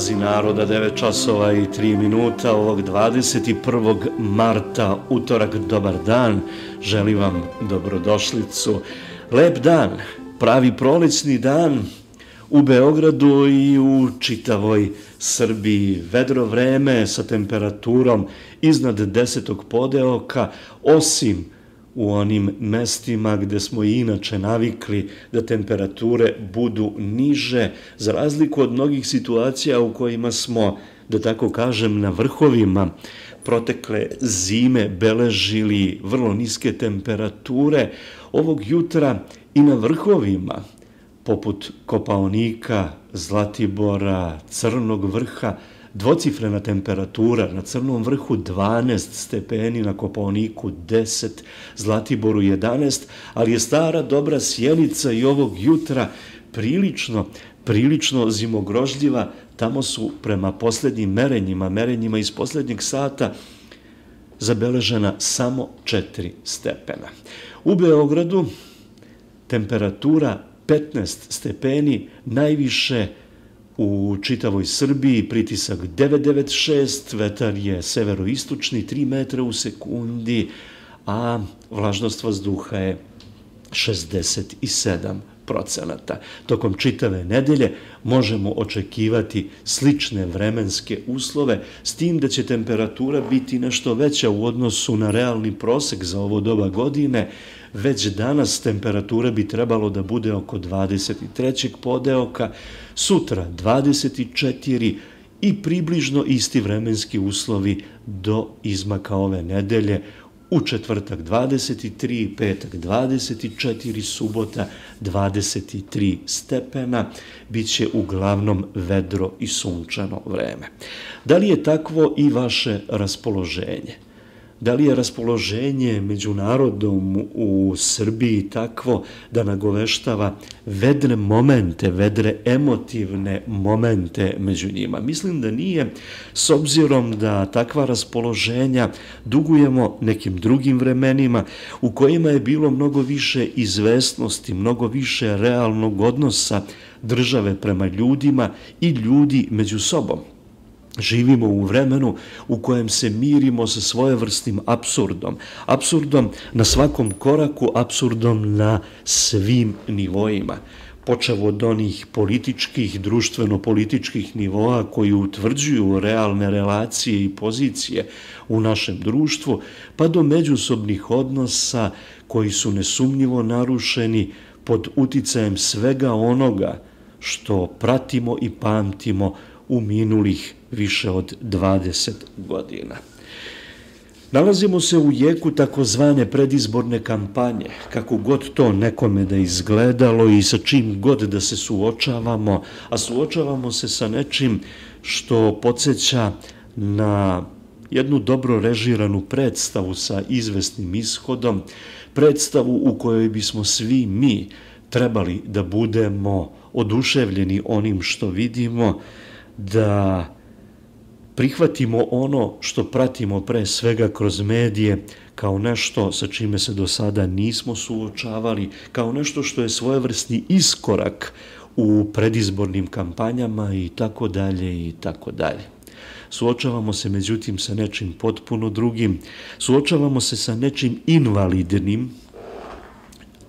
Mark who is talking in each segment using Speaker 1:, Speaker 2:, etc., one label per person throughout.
Speaker 1: Pazi naroda, 9 časova i 3 minuta ovog 21. marta, utorak, dobar dan. Želim vam dobrodošlicu. Lep dan, pravi prolećni dan u Beogradu i u čitavoj Srbiji. Vedro vreme sa temperaturom iznad desetog podeoka, osim u onim mestima gde smo inače navikli da temperature budu niže, za razliku od mnogih situacija u kojima smo, da tako kažem, na vrhovima protekle zime beležili vrlo niske temperature, ovog jutra i na vrhovima, poput Kopaonika, Zlatibora, Crnog vrha, dvocifrena temperatura na Crnom vrhu 12 stepeni, na Koponiku 10, Zlatiboru 11, ali je stara dobra sjenica i ovog jutra prilično, prilično zimogrožljiva. Tamo su prema posljednjim merenjima, merenjima iz posljednjeg sata, zabeležena samo 4 stepena. U Beogradu temperatura 15 stepeni, najviše u čitavoj Srbiji, pritisak 996, vetar je severoistočni 3 metra u sekundi, a vlažnost vazduha je 67 procenata. Tokom čitave nedelje možemo očekivati slične vremenske uslove, s tim da će temperatura biti nešto veća u odnosu na realni prosek za ovo doba godine, već danas temperatura bi trebalo da bude oko 23. podeoka, sutra 24 i približno isti vremenski uslovi do izmaka ove nedelje, u četvrtak 23, petak 24, subota 23 stepena, bit će uglavnom vedro i sunčano vreme. Da li je takvo i vaše raspoloženje? Da li je raspoloženje međunarodom u Srbiji takvo da nagoveštava vedre momente, vedre emotivne momente među njima? Mislim da nije, s obzirom da takva raspoloženja dugujemo nekim drugim vremenima u kojima je bilo mnogo više izvestnosti, mnogo više realnog odnosa države prema ljudima i ljudi među sobom živimo u vremenu u kojem se mirimo sa svojevrstim absurdom. Absurdom na svakom koraku, absurdom na svim nivoima. Počevo od onih političkih, društveno-političkih nivoa koji utvrđuju realne relacije i pozicije u našem društvu, pa do međusobnih odnosa koji su nesumnjivo narušeni pod uticajem svega onoga što pratimo i pamtimo u minulih više od 20 godina. Nalazimo se u jeku takozvane predizborne kampanje, kako god to nekome da izgledalo i sa čim god da se suočavamo, a suočavamo se sa nečim što podsjeća na jednu dobro režiranu predstavu sa izvesnim ishodom, predstavu u kojoj bismo svi mi trebali da budemo oduševljeni onim što vidimo, da prihvatimo ono što pratimo pre svega kroz medije kao nešto sa čime se do sada nismo suočavali, kao nešto što je svojevrsni iskorak u predizbornim kampanjama i tako dalje i tako dalje. Suočavamo se međutim sa nečim potpuno drugim, suočavamo se sa nečim invalidnim,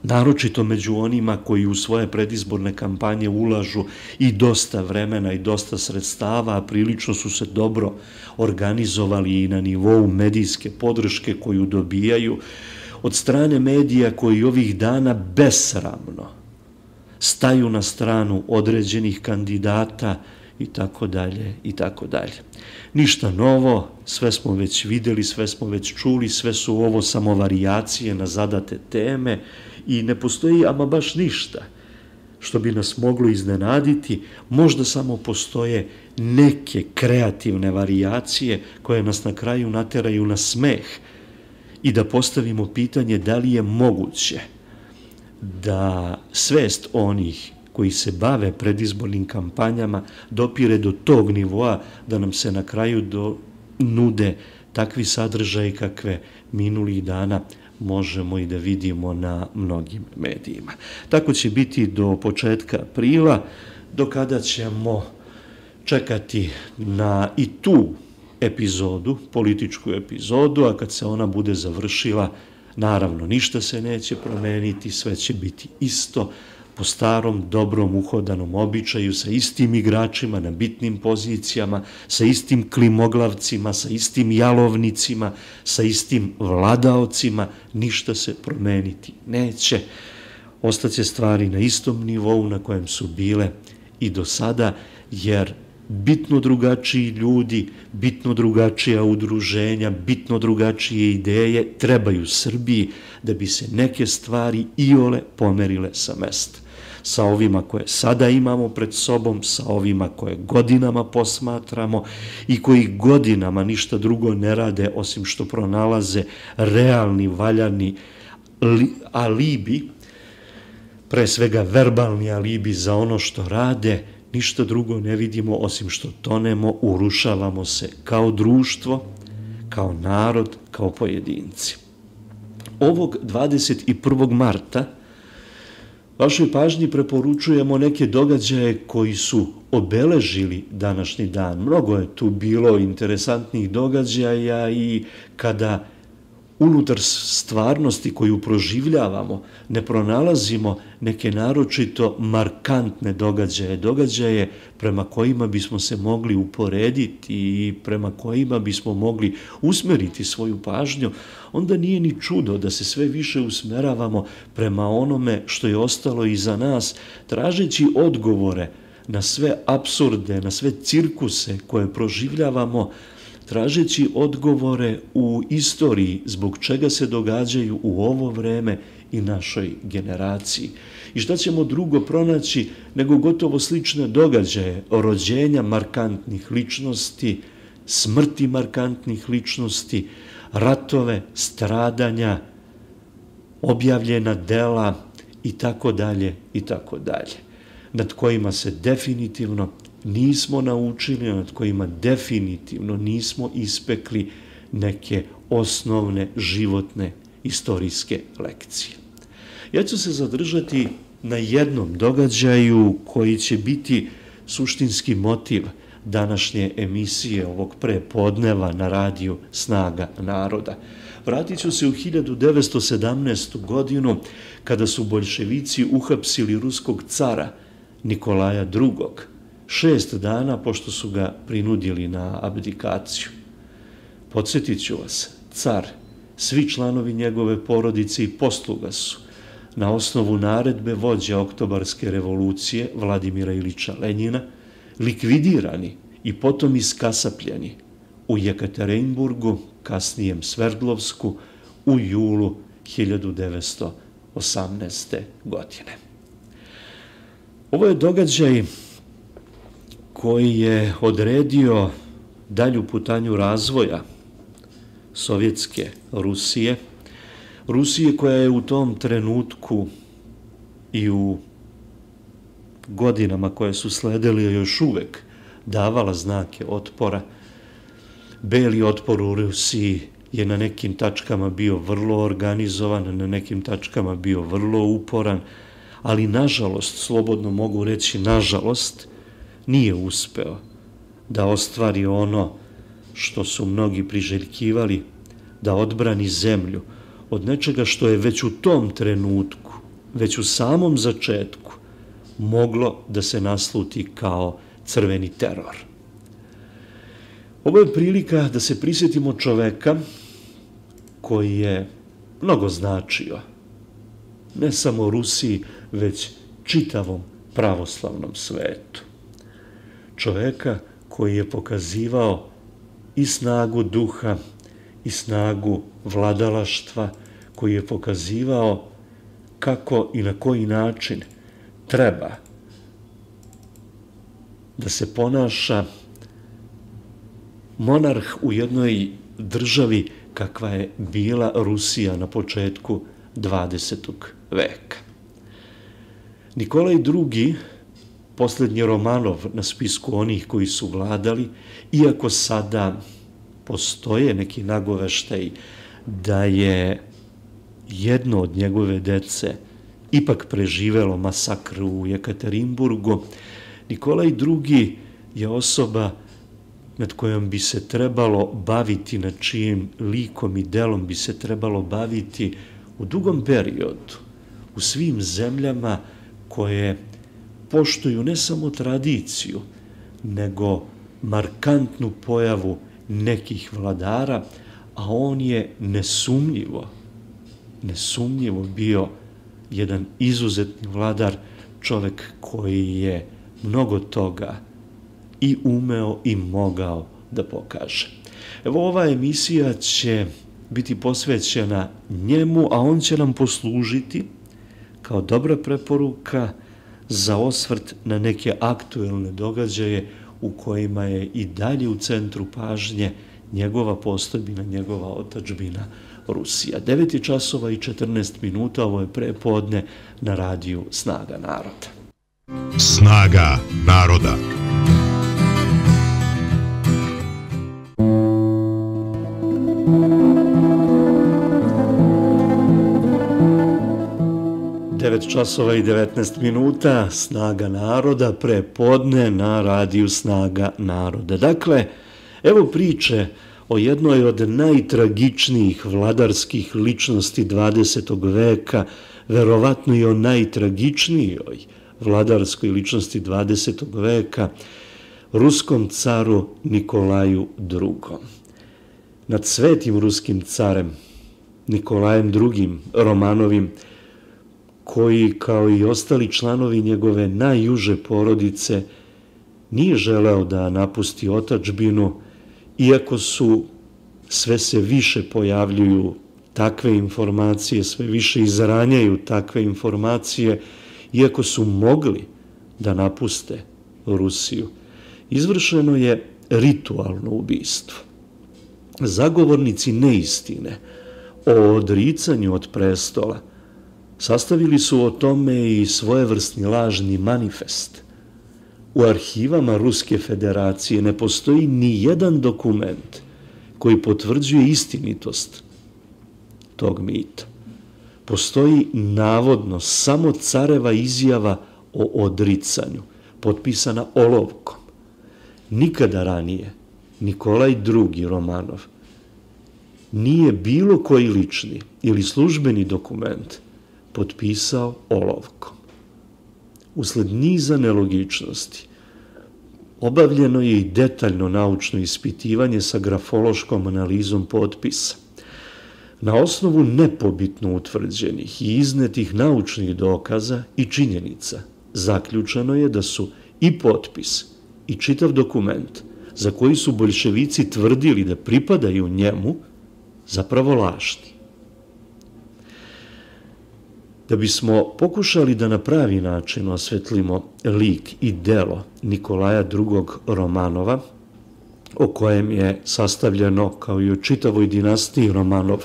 Speaker 1: naročito među onima koji u svoje predizborne kampanje ulažu i dosta vremena i dosta sredstava, a prilično su se dobro organizovali i na nivou medijske podrške koju dobijaju od strane medija koji ovih dana besramno staju na stranu određenih kandidata i tako dalje i tako dalje. Ništa novo, sve smo već videli, sve smo već čuli, sve su ovo samo varijacije na zadate teme, i ne postoji ama baš ništa što bi nas moglo iznenaditi, možda samo postoje neke kreativne varijacije koje nas na kraju nateraju na smeh. I da postavimo pitanje da li je moguće da svest onih koji se bave predizbornim kampanjama dopire do tog nivoa da nam se na kraju do nude takvi sadržaj kakve minulih dana možemo i da vidimo na mnogim medijima. Tako će biti do početka aprila, do kada ćemo čekati na i tu epizodu, političku epizodu, a kad se ona bude završila, naravno, ništa se neće promeniti, sve će biti isto, po starom, dobrom, uhodanom običaju, sa istim igračima na bitnim pozicijama, sa istim klimoglavcima, sa istim jalovnicima, sa istim vladaocima, ništa se promeniti neće. Ostaće stvari na istom nivou na kojem su bile i do sada, jer bitno drugačiji ljudi, bitno drugačija udruženja, bitno drugačije ideje trebaju Srbiji da bi se neke stvari iole pomerile sa mesta. Sa ovima koje sada imamo pred sobom, sa ovima koje godinama posmatramo i koji godinama ništa drugo ne rade osim što pronalaze realni, valjani alibi, pre svega verbalni alibi za ono što rade, ništa drugo ne vidimo osim što tonemo, urušavamo se kao društvo, kao narod, kao pojedinci. Ovog 21. marta vašoj pažnji preporučujemo neke događaje koji su obeležili današnji dan. Mnogo je tu bilo interesantnih događaja i kada unutar stvarnosti koju proživljavamo ne pronalazimo neke naročito markantne događaje, događaje prema kojima bismo se mogli uporediti i prema kojima bismo mogli usmeriti svoju pažnju, onda nije ni čudo da se sve više usmeravamo prema onome što je ostalo iza nas, tražeći odgovore na sve absurde, na sve cirkuse koje proživljavamo, tražeći odgovore u istoriji zbog čega se događaju u ovo vreme i našoj generaciji. I šta ćemo drugo pronaći nego gotovo slične događaje rođenja markantnih ličnosti, smrti markantnih ličnosti, ratove, stradanja, objavljena dela i tako dalje i tako dalje, nad kojima se definitivno nismo naučili, nad kojima definitivno nismo ispekli neke osnovne životne istorijske lekcije. Ja ću se zadržati na jednom događaju koji će biti suštinski motiv današnje emisije ovog prepodneva na radiju Snaga naroda. Vratit ću se u 1917. godinu kada su bolševici uhapsili ruskog cara Nikolaja II šest dana pošto su ga prinudili na abdikaciju. Podsjetit ću vas, car, svi članovi njegove porodice i posluga su na osnovu naredbe vođa oktobarske revolucije Vladimira Ilića Lenjina likvidirani i potom iskasapljeni u Jekaterinburgu, kasnijem Sverdlovsku, u julu 1918. godine. Ovo je događaj koji je odredio dalju putanju razvoja sovjetske Rusije, Rusije koja je u tom trenutku i u godinama koje su sledili još uvek davala znake otpora. Beli otpor u Rusiji je na nekim tačkama bio vrlo organizovan, na nekim tačkama bio vrlo uporan, ali nažalost, slobodno mogu reći nažalost, nije uspeo da ostvari ono što su mnogi priželjkivali, da odbrani zemlju od nečega što je već u tom trenutku, već u samom začetku, moglo da se nasluti kao crveni teror. Ovo je prilika da se prisjetimo čoveka koji je mnogo značio, ne samo Rusiji, već čitavom pravoslavnom svetu čoveka koji je pokazivao i snagu duha i snagu vladalaštva, koji je pokazivao kako i na koji način treba da se ponaša monarh u jednoj državi kakva je bila Rusija na početku 20. veka. Nikolaj II posljednji Romanov na spisku onih koji su vladali, iako sada postoje neki nagoveštaj da je jedno od njegove dece ipak preživelo masakr u Jekaterinburgu, Nikolaj II je osoba nad kojom bi se trebalo baviti, nad čijim likom i delom bi se trebalo baviti u dugom periodu, u svim zemljama koje poštuju ne samo tradiciju, nego markantnu pojavu nekih vladara, a on je nesumnjivo, nesumnjivo bio jedan izuzetni vladar, čovek koji je mnogo toga i umeo i mogao da pokaže. Evo ova emisija će biti posvećena njemu, a on će nam poslužiti kao dobra preporuka za osvrt na neke aktuelne događaje u kojima je i dalje u centru pažnje njegova postojbina, njegova otačbina Rusija. 9 časova i 14 minuta, ovo je prepodne na radiju Snaga naroda. Snaga naroda. 9 časova i 19 minuta, Snaga naroda, prepodne na radiju Snaga naroda. Dakle, evo priče o jednoj od najtragičnijih vladarskih ličnosti 20. veka, verovatno i o najtragičnijoj vladarskoj ličnosti 20. veka, ruskom caru Nikolaju II. Nad svetim ruskim carem Nikolajem II. Romanovim, koji, kao i ostali članovi njegove najjuže porodice, nije želeo da napusti otačbinu, iako su sve se više pojavljuju takve informacije, sve više izranjaju takve informacije, iako su mogli da napuste Rusiju. Izvršeno je ritualno ubistvo. Zagovornici neistine o odricanju od prestola – sastavili su o tome i svojevrsni lažni manifest. U arhivama Ruske federacije ne postoji ni jedan dokument koji potvrđuje istinitost tog mita. Postoji navodno samo careva izjava o odricanju, potpisana olovkom. Nikada ranije Nikolaj II. Romanov nije bilo koji lični ili službeni dokument – potpisao olovkom. Usled niza nelogičnosti, obavljeno je i detaljno naučno ispitivanje sa grafološkom analizom potpisa. Na osnovu nepobitno utvrđenih i iznetih naučnih dokaza i činjenica, zaključeno je da su i potpis i čitav dokument za koji su boljševici tvrdili da pripadaju njemu, zapravo lažni. Da bismo pokušali da na pravi način osvetlimo lik i delo Nikolaja II. Romanova, o kojem je sastavljeno, kao i o čitavoj dinastiji Romanov,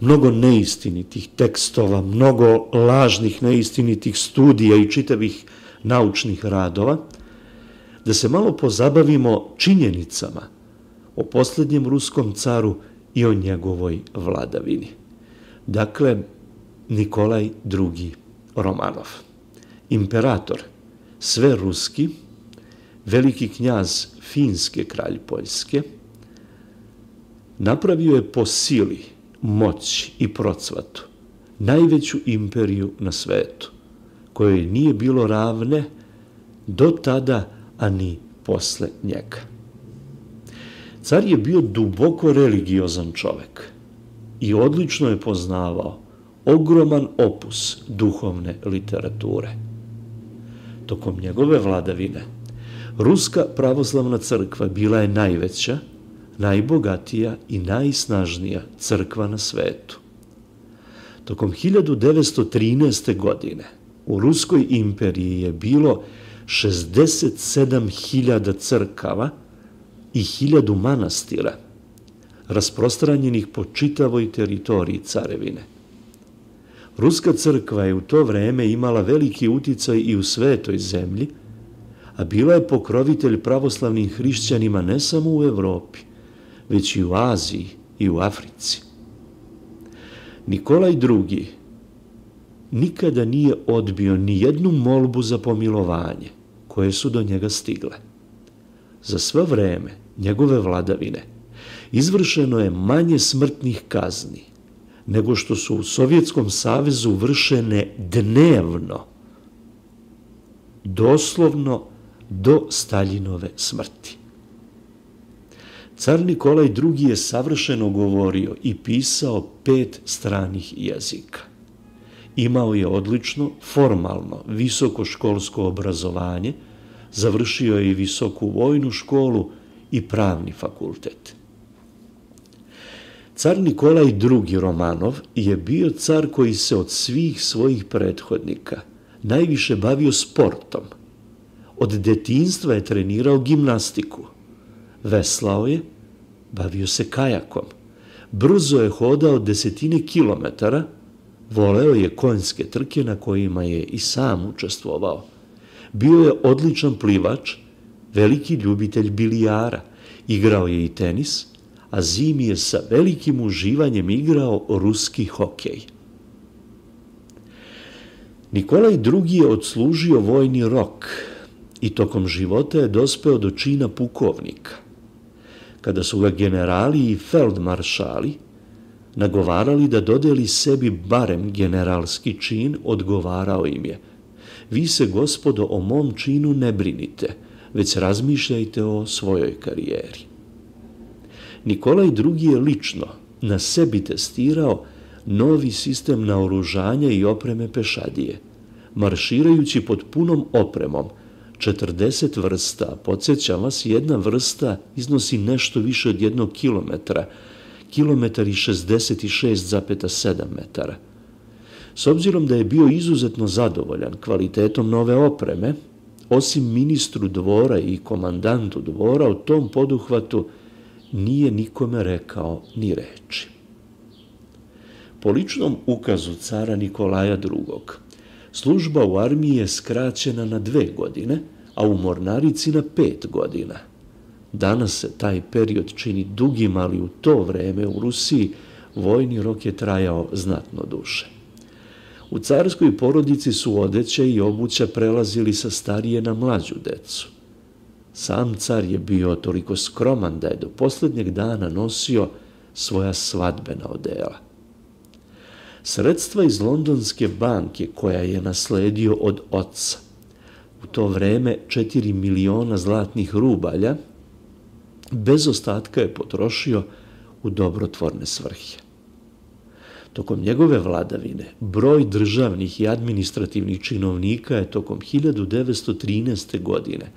Speaker 1: mnogo neistinitih tekstova, mnogo lažnih neistinitih studija i čitavih naučnih radova, da se malo pozabavimo činjenicama o posljednjem ruskom caru i o njegovoj vladavini. Dakle, Nikolaj II. Romanov. Imperator, sve ruski, veliki knjaz Finske kralj Poljske, napravio je po sili, moći i procvatu najveću imperiju na svetu, kojoj nije bilo ravne do tada, a ni posle njega. Car je bio duboko religiozan čovek i odlično je poznavao ogroman opus duhovne literature. Tokom njegove vladavine, Ruska pravoslavna crkva bila je najveća, najbogatija i najsnažnija crkva na svetu. Tokom 1913. godine u Ruskoj imperiji je bilo 67.000 crkava i 1000 manastira, rasprostranjenih po čitavoj teritoriji carevine. Ruska crkva je u to vreme imala veliki uticaj i u svetoj zemlji, a bila je pokrovitelj pravoslavnim hrišćanima ne samo u Evropi, već i u Aziji i u Africi. Nikolaj II. nikada nije odbio ni jednu molbu za pomilovanje koje su do njega stigle. za sve vreme njegove vladavine izvršeno je manje smrtnih kazni nego što su u Sovjetskom savezu vršene dnevno, doslovno do Staljinove smrti. Car Nikolaj II. je savršeno govorio i pisao pet stranih jezika. Imao je odlično, formalno, visokoškolsko obrazovanje, završio je i visoku vojnu školu i pravni fakultet. Car Nikolaj II. Romanov je bio car koji se od svih svojih prethodnika najviše bavio sportom. Od detinstva je trenirao gimnastiku. Veslao je, bavio se kajakom. Brzo je hodao desetine kilometara, voleo je konjske trke na kojima je i sam učestvovao. Bio je odličan plivač, veliki ljubitelj bilijara, igrao je i tenis, a zimi je sa velikim uživanjem igrao ruski hokej. Nikolaj II. je odslužio vojni rok i tokom života je dospeo do čina pukovnika. Kada su ga generali i feldmaršali nagovarali da dodeli sebi barem generalski čin, odgovarao im je. Vi se, gospodo, o mom činu ne brinite, već razmišljajte o svojoj karijeri. Nikolaj II. je lično na sebi testirao novi sistem naoružanja i opreme pešadije. Marširajući pod punom opremom, 40 vrsta, podsjećam vas, jedna vrsta iznosi nešto više od jednog kilometra, kilometar i 66,7 metara. S obzirom da je bio izuzetno zadovoljan kvalitetom nove opreme, osim ministru dvora i komandantu dvora, u tom poduhvatu nije nikome rekao ni reči. Po ličnom ukazu cara Nikolaja II. služba u armiji je skraćena na dve godine, a u mornarici na pet godina. Danas se taj period čini dugim, ali u to vreme u Rusiji vojni rok je trajao znatno duše. U carskoj porodici su odeće i obuća prelazili sa starije na mlađu decu. Sam car je bio toliko skroman da je do posljednjeg dana nosio svoja svadbena odela. Sredstva iz Londonske banke koja je nasledio od oca, u to vreme 4 miliona zlatnih rubalja, bez ostatka je potrošio u dobrotvorne svrhe. Tokom njegove vladavine, broj državnih i administrativnih činovnika je tokom 1913. godine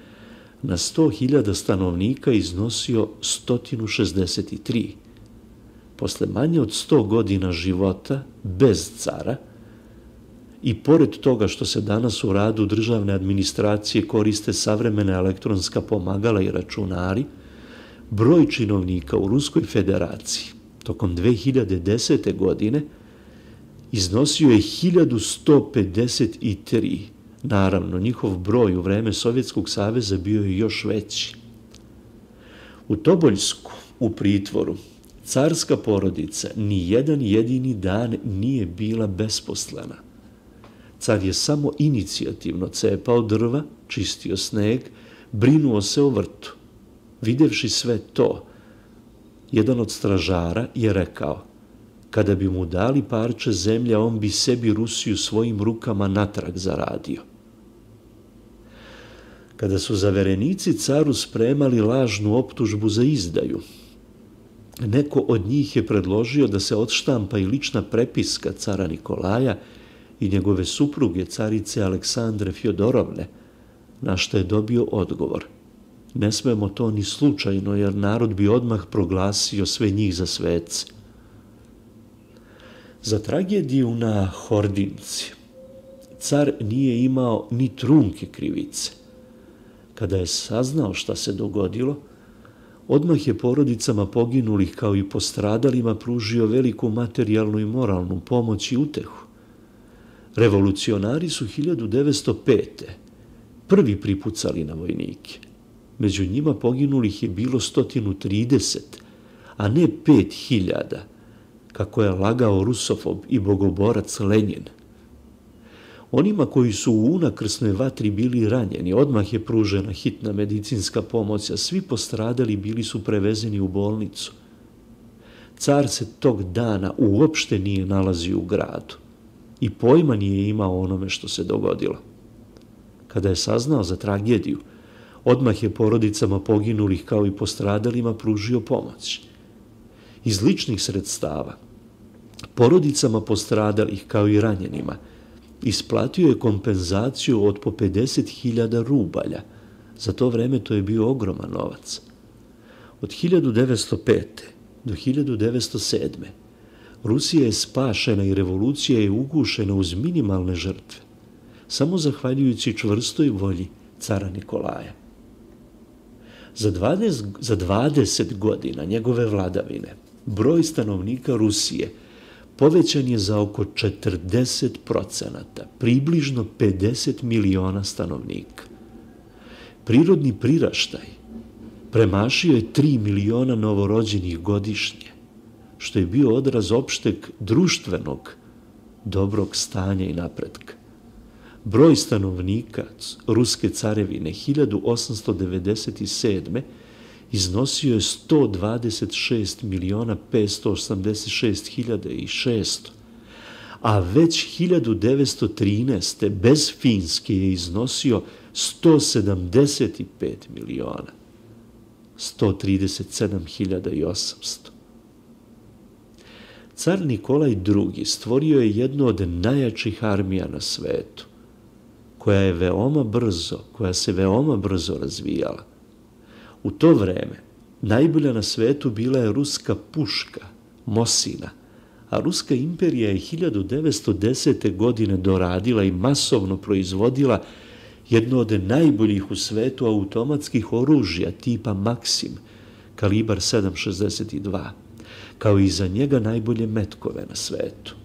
Speaker 1: na 100.000 stanovnika iznosio 163. Posle manje od 100 godina života, bez cara, i pored toga što se danas u radu državne administracije koriste savremene elektronska pomagala i računari, broj činovnika u Ruskoj federaciji tokom 2010. godine iznosio je 1153 Naravno, njihov broj u vreme Sovjetskog saveza bio je još veći. U Toboljsku, u pritvoru, carska porodica ni jedan jedini dan nije bila besposlena. Car je samo inicijativno cepao drva, čistio sneg, brinuo se o vrtu. Videvši sve to, jedan od stražara je rekao, kada bi mu dali parče zemlja, on bi sebi Rusiju svojim rukama natrag zaradio kada su zaverenici caru spremali lažnu optužbu za izdaju. Neko od njih je predložio da se odštampa i lična prepiska cara Nikolaja i njegove supruge carice Aleksandre Fjodorovne, na što je dobio odgovor. Ne smemo to ni slučajno, jer narod bi odmah proglasio sve njih za svece. Za tragediju na Hordinci car nije imao ni trunke krivice. Kada je saznao šta se dogodilo, odmah je porodicama poginulih kao i postradalima pružio veliku materijalnu i moralnu pomoć i utehu. Revolucionari su 1905. prvi pripucali na vojnike. Među njima poginulih je bilo 130, a ne 5000, kako je lagao rusofob i bogoborac Lenin. Onima koji su u unakrsnoj vatri bili ranjeni, odmah je pružena hitna medicinska pomoć, a svi postradali bili su prevezeni u bolnicu. Car se tog dana uopšte nije nalazio u gradu i pojma nije imao onome što se dogodilo. Kada je saznao za tragediju, odmah je porodicama poginulih kao i postradalima pružio pomoć. Iz ličnih sredstava, porodicama postradalih kao i ranjenima, isplatio je kompenzaciju od po 50.000 rubalja. Za to vreme to je bio ogroman novac. Od 1905. do 1907. Rusija je spašena i revolucija je ugušena uz minimalne žrtve, samo zahvaljujući čvrstoj volji cara Nikolaja. Za 20, za 20 godina njegove vladavine broj stanovnika Rusije povećan je za oko 40 procenata, približno 50 miliona stanovnika. Prirodni priraštaj premašio je 3 miliona novorođenih godišnje, što je bio odraz opšteg društvenog dobrog stanja i napretka. Broj stanovnika Ruske carevine 1897 iznosio je 126 miliona 586 hiljada i 600, a već 1913. bez Finske je iznosio 175 miliona 137 hiljada i 800. Car Nikolaj II. stvorio je jednu od najjačih armija na svetu koja je veoma brzo, koja se veoma brzo razvijala. U to vreme najbolja na svetu bila je ruska puška, Mosina, a Ruska imperija je 1910. godine doradila i masovno proizvodila jedno od najboljih u svetu automatskih oružja tipa Maxim, kalibar 7,62, kao i za njega najbolje metkove na svetu.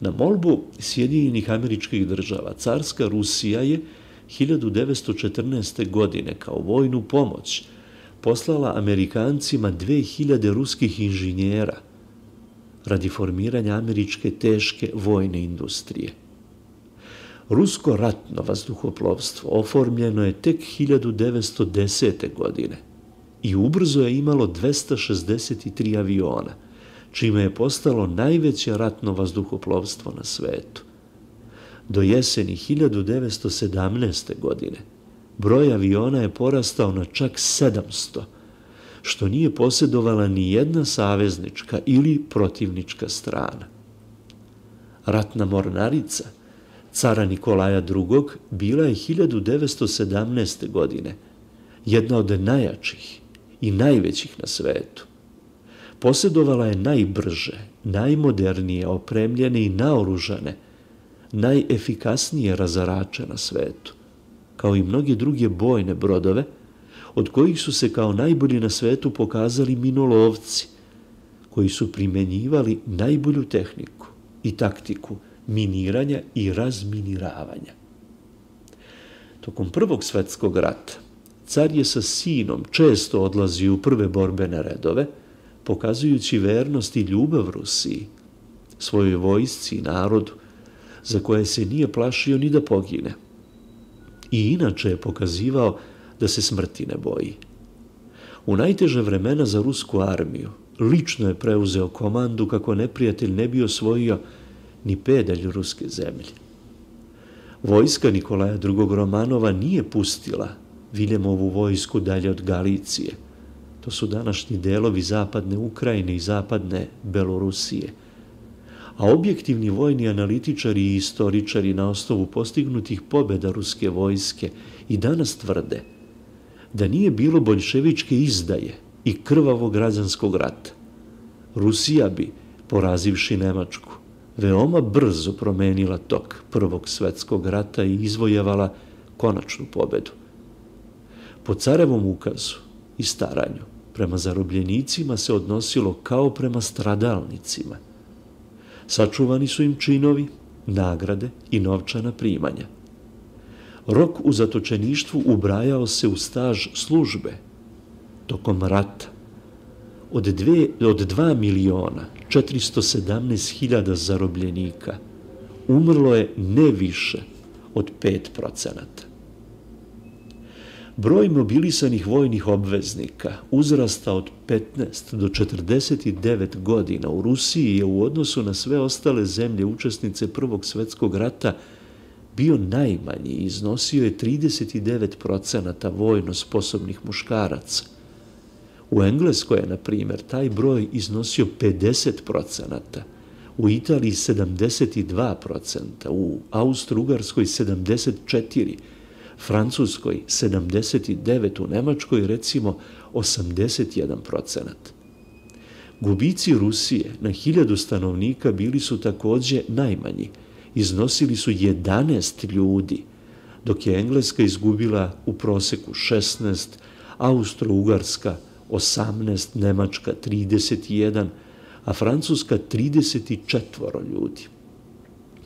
Speaker 1: Na molbu Sjedinjenih američkih država, carska Rusija je 1914. godine kao vojnu pomoć poslala Amerikancima 2000 ruskih inženjera radi formiranja američke teške vojne industrije. Rusko ratno vazduhoplovstvo oformljeno je tek 1910. godine i ubrzo je imalo 263 aviona – čime je postalo najveće ratno vazduhoplovstvo na svetu. Do jeseni 1917. godine broj aviona je porastao na čak 700, što nije posjedovala ni jedna saveznička ili protivnička strana. Ratna mornarica cara Nikolaja II. bila je 1917. godine jedna od najjačih i najvećih na svetu posjedovala je najbrže, najmodernije, opremljene i naoružane, najefikasnije razarače na svetu, kao i mnoge druge bojne brodove, od kojih su se kao najbolji na svetu pokazali minolovci, koji su primenjivali najbolju tehniku i taktiku miniranja i razminiravanja. Tokom Prvog svetskog rata, car je sa sinom često odlazio u prve borbene redove, pokazujući vernost i ljubav Rusiji, svojoj vojsci i narodu, za koje se nije plašio ni da pogine. I inače je pokazivao da se smrti ne boji. U najteže vremena za rusku armiju lično je preuzeo komandu kako neprijatelj ne bi osvojio ni pedalj ruske zemlje. Vojska Nikolaja II. Romanova nije pustila Viljemovu vojsku dalje od Galicije – to su današnji delovi zapadne Ukrajine i zapadne Belorusije. A objektivni vojni analitičari i istoričari na osnovu postignutih pobjeda ruske vojske i danas tvrde da nije bilo boljševičke izdaje i krvavog građanskog rata. Rusija bi, porazivši Nemačku, veoma brzo promenila tok Prvog svetskog rata i izvojevala konačnu pobedu. Po carevom ukazu i staranju, prema zarobljenicima se odnosilo kao prema stradalnicima. Sačuvani su im činovi, nagrade i novčana primanja. Rok u zatočeništvu ubrajao se u staž službe tokom rata. Od, dve, od 2 miliona 417 hiljada zarobljenika umrlo je ne više od 5 procenata. Broj mobilisanih vojnih obveznika uzrasta od 15 do 49 godina u Rusiji je u odnosu na sve ostale zemlje učesnice Prvog svetskog rata bio najmanji i iznosio je 39 procenata vojno sposobnih muškaraca. U Engleskoj je, na primjer, taj broj iznosio 50 procenata, u Italiji 72 procenta, u Austro-Ugarskoj 74 Francuskoj 79, u Nemačkoj recimo 81 procenat. Gubici Rusije na hiljadu stanovnika bili su također najmanji, iznosili su 11 ljudi, dok je Engleska izgubila u proseku 16, Austro-Ugarska 18, Nemačka 31, a Francuska 34 ljudi.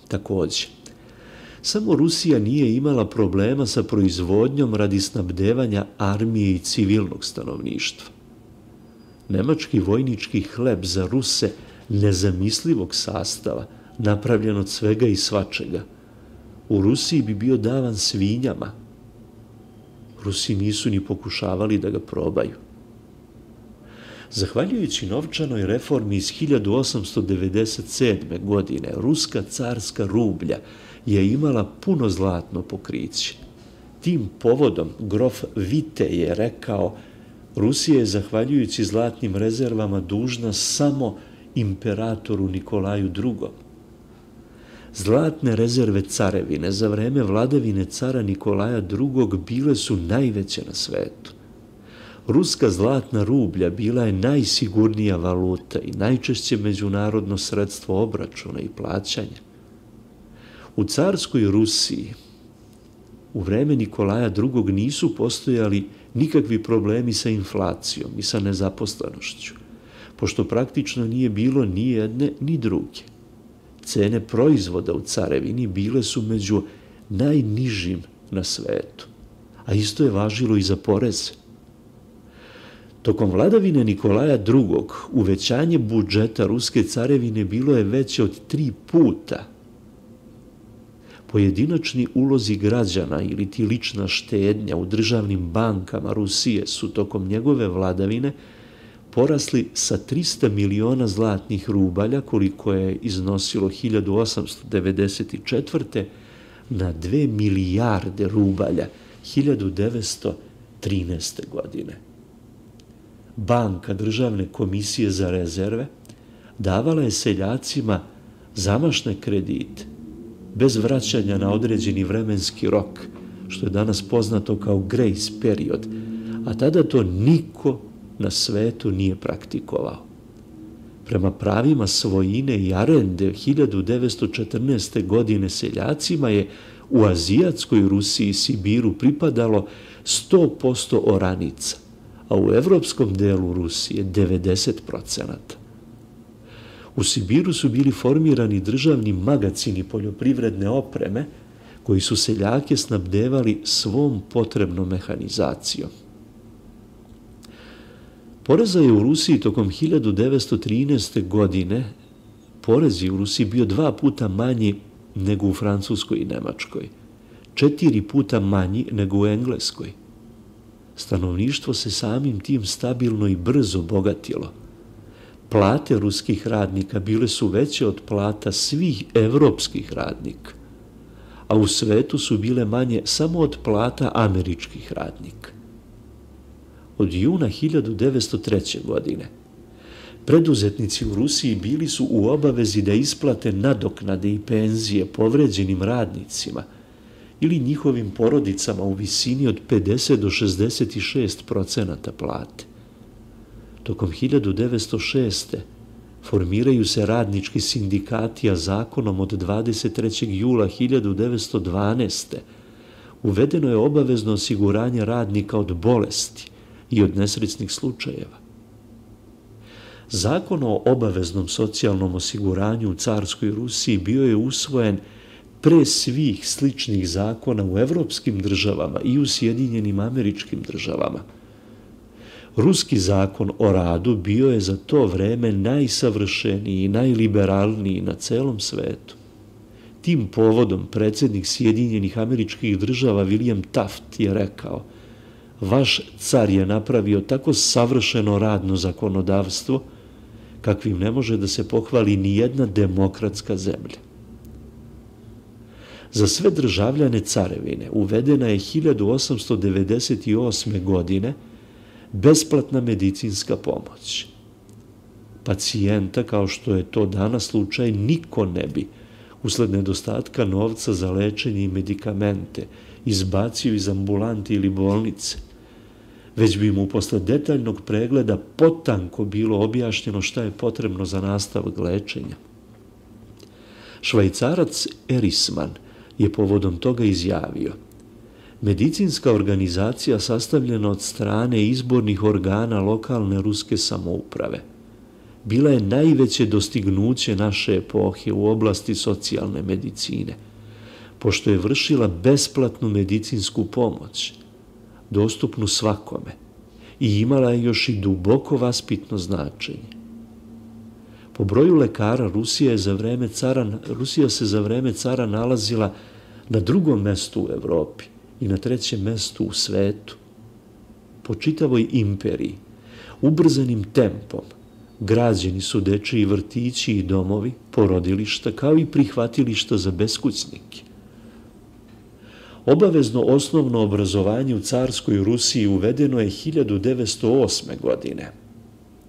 Speaker 1: Također, samo Rusija nije imala problema sa proizvodnjom radi snabdevanja armije i civilnog stanovništva. Nemački vojnički hleb za Ruse nezamislivog sastava, napravljen od svega i svačega, u Rusiji bi bio davan svinjama. Rusi nisu ni pokušavali da ga probaju. Zahvaljujući novčanoj reformi iz 1897. godine, ruska carska rublja je imala puno zlatno pokriće. Tim povodom grof Vite je rekao Rusija je, zahvaljujući zlatnim rezervama, dužna samo imperatoru Nikolaju II. Zlatne rezerve carevine za vreme vladavine cara Nikolaja II. bile su najveće na svetu. Ruska zlatna rublja bila je najsigurnija valuta i najčešće međunarodno sredstvo obračuna i plaćanja. U carskoj Rusiji u vreme Nikolaja II. nisu postojali nikakvi problemi sa inflacijom i sa nezaposlenošću, pošto praktično nije bilo ni jedne ni druge. Cene proizvoda u carevini bile su među najnižim na svetu, a isto je važilo i za poreze. Tokom vladavine Nikolaja II. uvećanje budžeta Ruske carevine bilo je veće od tri puta – pojedinačni ulozi građana ili ti lična štednja u državnim bankama Rusije su tokom njegove vladavine porasli sa 300 miliona zlatnih rubalja, koliko je iznosilo 1894. na 2 milijarde rubalja 1913. godine. Banka Državne komisije za rezerve davala je seljacima zamašne kredite bez vraćanja na određeni vremenski rok, što je danas poznato kao grace period, a tada to niko na svetu nije praktikovao. Prema pravima svojine i arende 1914. godine seljacima je u Azijatskoj Rusiji i Sibiru pripadalo 100% oranica, a u evropskom delu Rusije 90%. U Sibiru su bili formirani državni magacini poljoprivredne opreme koji su seljake snabdevali svom potrebnom mehanizacijom. Poreza je u Rusiji tokom 1913. godine porez je u Rusiji bio dva puta manji nego u Francuskoj i Nemačkoj, četiri puta manji nego u Engleskoj. Stanovništvo se samim tim stabilno i brzo bogatilo – plate ruskih radnika bile su veće od plata svih evropskih radnika, a u svetu su bile manje samo od plata američkih radnika. Od juna 1903. godine preduzetnici u Rusiji bili su u obavezi da isplate nadoknade i penzije povređenim radnicima ili njihovim porodicama u visini od 50 do 66 procenata plate tokom 1906. formiraju se radnički sindikati, a zakonom od 23. jula 1912. uvedeno je obavezno osiguranje radnika od bolesti i od nesrećnih slučajeva. Zakon o obaveznom socijalnom osiguranju u carskoj Rusiji bio je usvojen pre svih sličnih zakona u evropskim državama i u Sjedinjenim američkim državama – Ruski zakon o radu bio je za to vreme najsavršeniji i najliberalniji na celom svetu. Tim povodom predsjednik Sjedinjenih američkih država William Taft je rekao vaš car je napravio tako savršeno radno zakonodavstvo kakvim ne može da se pohvali ni jedna demokratska zemlja. Za sve državljane carevine uvedena je 1898. godine besplatna medicinska pomoć. Pacijenta, kao što je to danas slučaj, niko ne bi, usled nedostatka novca za lečenje i medikamente, izbacio iz ambulanti ili bolnice, već bi mu posle detaljnog pregleda potanko bilo objašnjeno šta je potrebno za nastavak lečenja. Švajcarac Erisman je povodom toga izjavio – medicinska organizacija sastavljena od strane izbornih organa lokalne ruske samouprave. Bila je najveće dostignuće naše epohe u oblasti socijalne medicine, pošto je vršila besplatnu medicinsku pomoć, dostupnu svakome, i imala je još i duboko vaspitno značenje. Po broju lekara Rusija, je za vreme cara, Rusija se za vreme cara nalazila na drugom mestu u Evropi, i na trećem mestu u svetu. Po čitavoj imperiji, ubrzanim tempom, građeni su dečiji vrtići i domovi, porodilišta, kao i prihvatilišta za beskućnike. Obavezno osnovno obrazovanje u carskoj Rusiji uvedeno je 1908. godine.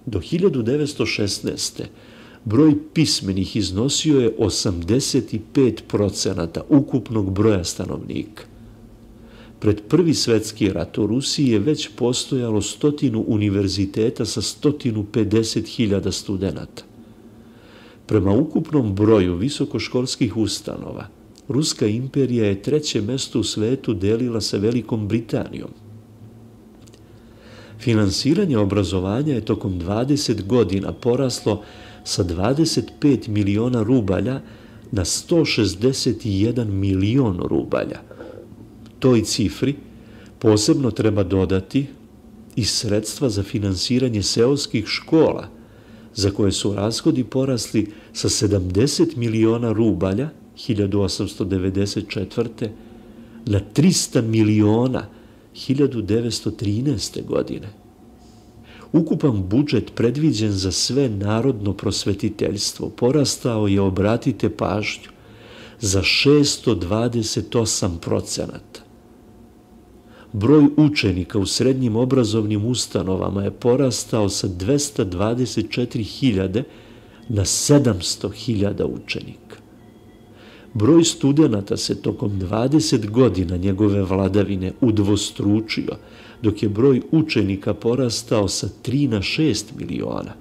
Speaker 1: Do 1916. broj pismenih iznosio je 85% ukupnog broja stanovnika. Pred prvi svetski rat u Rusiji je već postojalo stotinu univerziteta sa stotinu 50 studenta. Prema ukupnom broju visokoškolskih ustanova, Ruska imperija je treće mesto u svetu delila sa Velikom Britanijom. Finansiranje obrazovanja je tokom 20 godina poraslo sa 25 miliona rubalja na 161 milion rubalja – toj cifri posebno treba dodati i sredstva za finansiranje seoskih škola, za koje su rashodi porasli sa 70 miliona rubalja 1894. na 300 miliona 1913. godine. Ukupan budžet predviđen za sve narodno prosvetiteljstvo porastao je, obratite pažnju, za 628 procenata broj učenika u srednjim obrazovnim ustanovama je porastao sa 224.000 na 700.000 učenika. Broj studenta se tokom 20 godina njegove vladavine udvostručio, dok je broj učenika porastao sa 3 na 6 miliona.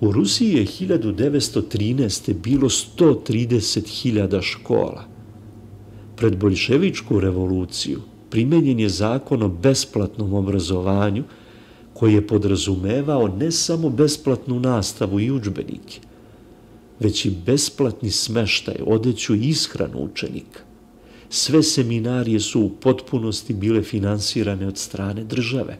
Speaker 1: U Rusiji je 1913. bilo 130.000 škola. Pred bolševičku revoluciju primenjen je zakon o besplatnom obrazovanju koji je podrazumevao ne samo besplatnu nastavu i učbenike, već i besplatni smeštaj, odeću i ishranu učenika. Sve seminarije su u potpunosti bile finansirane od strane države.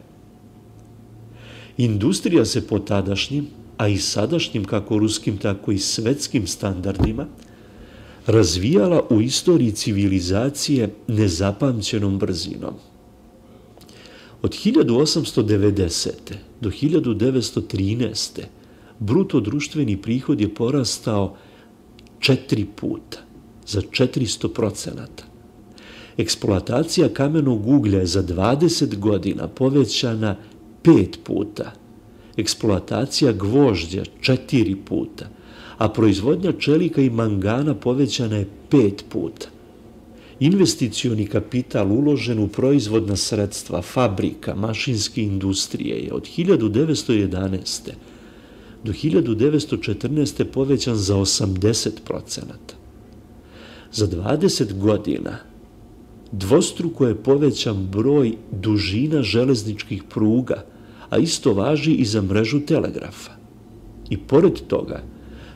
Speaker 1: Industrija se po tadašnjim, a i sadašnjim kako ruskim, tako i svetskim standardima, razvijala u istoriji civilizacije nezapamćenom brzinom. Od 1890. do 1913. bruto društveni prihod je porastao četiri puta, za 400 procenata. Eksploatacija kamenog uglja je za 20 godina povećana pet puta, eksploatacija gvožđa četiri puta, a proizvodnja čelika i mangana povećana je pet puta. Investicioni kapital uložen u proizvodna sredstva, fabrika, mašinske industrije je od 1911. do 1914. povećan za 80 procenata. Za 20 godina dvostruko je povećan broj dužina železničkih pruga, a isto važi i za mrežu telegrafa. I pored toga,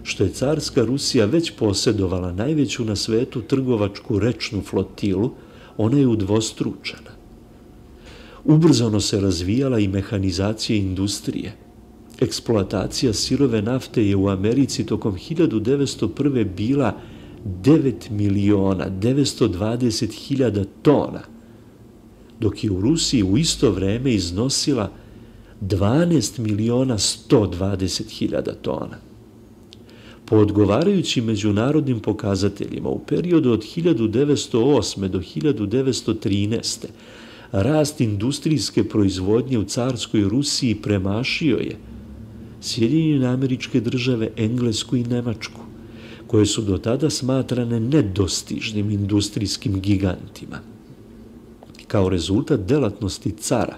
Speaker 1: što je carska Rusija već posjedovala najveću na svetu trgovačku rečnu flotilu, ona je udvostručena. Ubrzano se razvijala i mehanizacija industrije. Eksploatacija sirove nafte je u Americi tokom 1901. bila 9 miliona 920 hiljada tona, dok je u Rusiji u isto vreme iznosila 12 miliona 120 hiljada tona. Po odgovarajućim međunarodnim pokazateljima u periodu od 1908. do 1913. rast industrijske proizvodnje u carskoj Rusiji premašio je Sjedinjene američke države, Englesku i Nemačku, koje su do tada smatrane nedostižnim industrijskim gigantima. Kao rezultat delatnosti cara,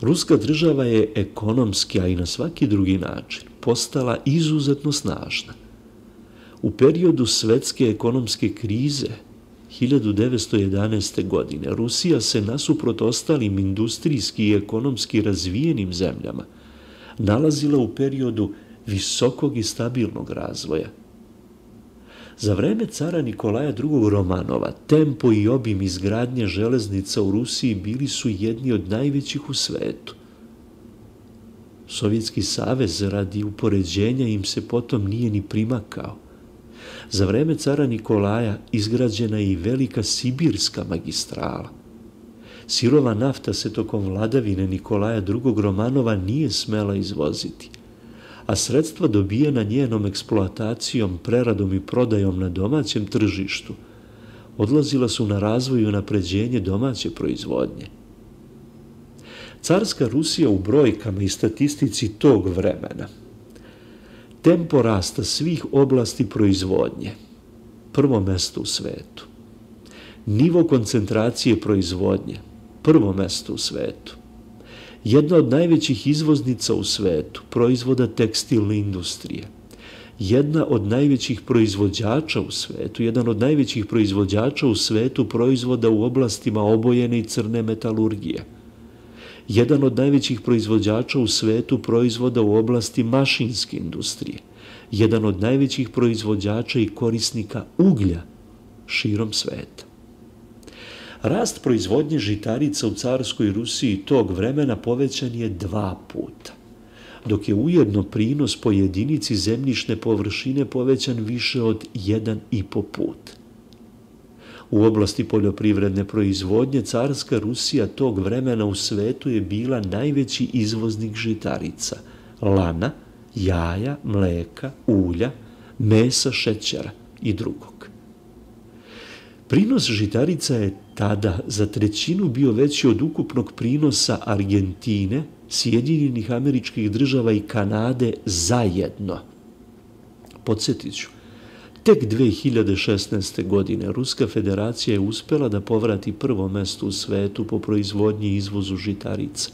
Speaker 1: Ruska država je ekonomski, a i na svaki drugi način, postala izuzetno snažna. U periodu svetske ekonomske krize 1911. godine Rusija se nasuprot ostalim industrijski i ekonomski razvijenim zemljama nalazila u periodu visokog i stabilnog razvoja. Za vreme cara Nikolaja II. Romanova, tempo i obim izgradnje železnica u Rusiji bili su jedni od najvećih u svetu. Sovjetski savez radi upoređenja im se potom nije ni primakao. Za vreme cara Nikolaja izgrađena je i velika sibirska magistrala. Sirova nafta se tokom vladavine Nikolaja II. Romanova nije smela izvoziti, a sredstva dobijena njenom eksploatacijom, preradom i prodajom na domaćem tržištu odlazila su na razvoj i napređenje domaće proizvodnje. Carska Rusija u brojkama i statistici tog vremena. Tempo rasta svih oblasti proizvodnje. Prvo mesto u svetu. Nivo koncentracije proizvodnje. Prvo mesto u svetu. Jedna od najvećih izvoznica u svetu proizvoda tekstilne industrije. Jedna od najvećih proizvođača u svetu, jedan od najvećih proizvođača u svetu proizvoda u oblastima obojene i crne metalurgije – jedan od najvećih proizvođača u svetu proizvoda u oblasti mašinske industrije, jedan od najvećih proizvođača i korisnika uglja širom sveta. Rast proizvodnje žitarica u carskoj Rusiji tog vremena povećan je dva puta, dok je ujedno prinos po jedinici zemljišne površine povećan više od jedan i po puta. U oblasti poljoprivredne proizvodnje carska Rusija tog vremena u svetu je bila najveći izvoznik žitarica, lana, jaja, mleka, ulja, mesa, šećera i drugog. Prinos žitarica je tada za trećinu bio veći od ukupnog prinosa Argentine, Sjedinjenih američkih država i Kanade zajedno. Podsjetit ću, Tek 2016. godine Ruska federacija je uspela da povrati prvo mesto u svetu po proizvodnji i izvozu žitarica.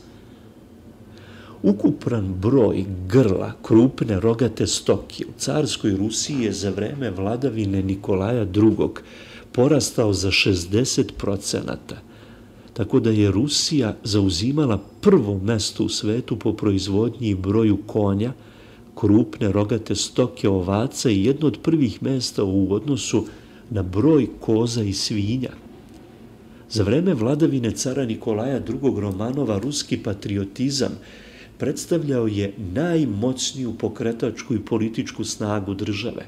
Speaker 1: Ukupran broj grla krupne rogate stoke u carskoj Rusiji je za vreme vladavine Nikolaja II. porastao za 60 procenata, tako da je Rusija zauzimala prvo mesto u svetu po proizvodnji i broju konja, krupne rogate stoke ovaca i jedno od prvih mesta u odnosu na broj koza i svinja. Za vreme vladavine cara Nikolaja II. Romanova ruski patriotizam predstavljao je najmoćniju pokretačku i političku snagu države.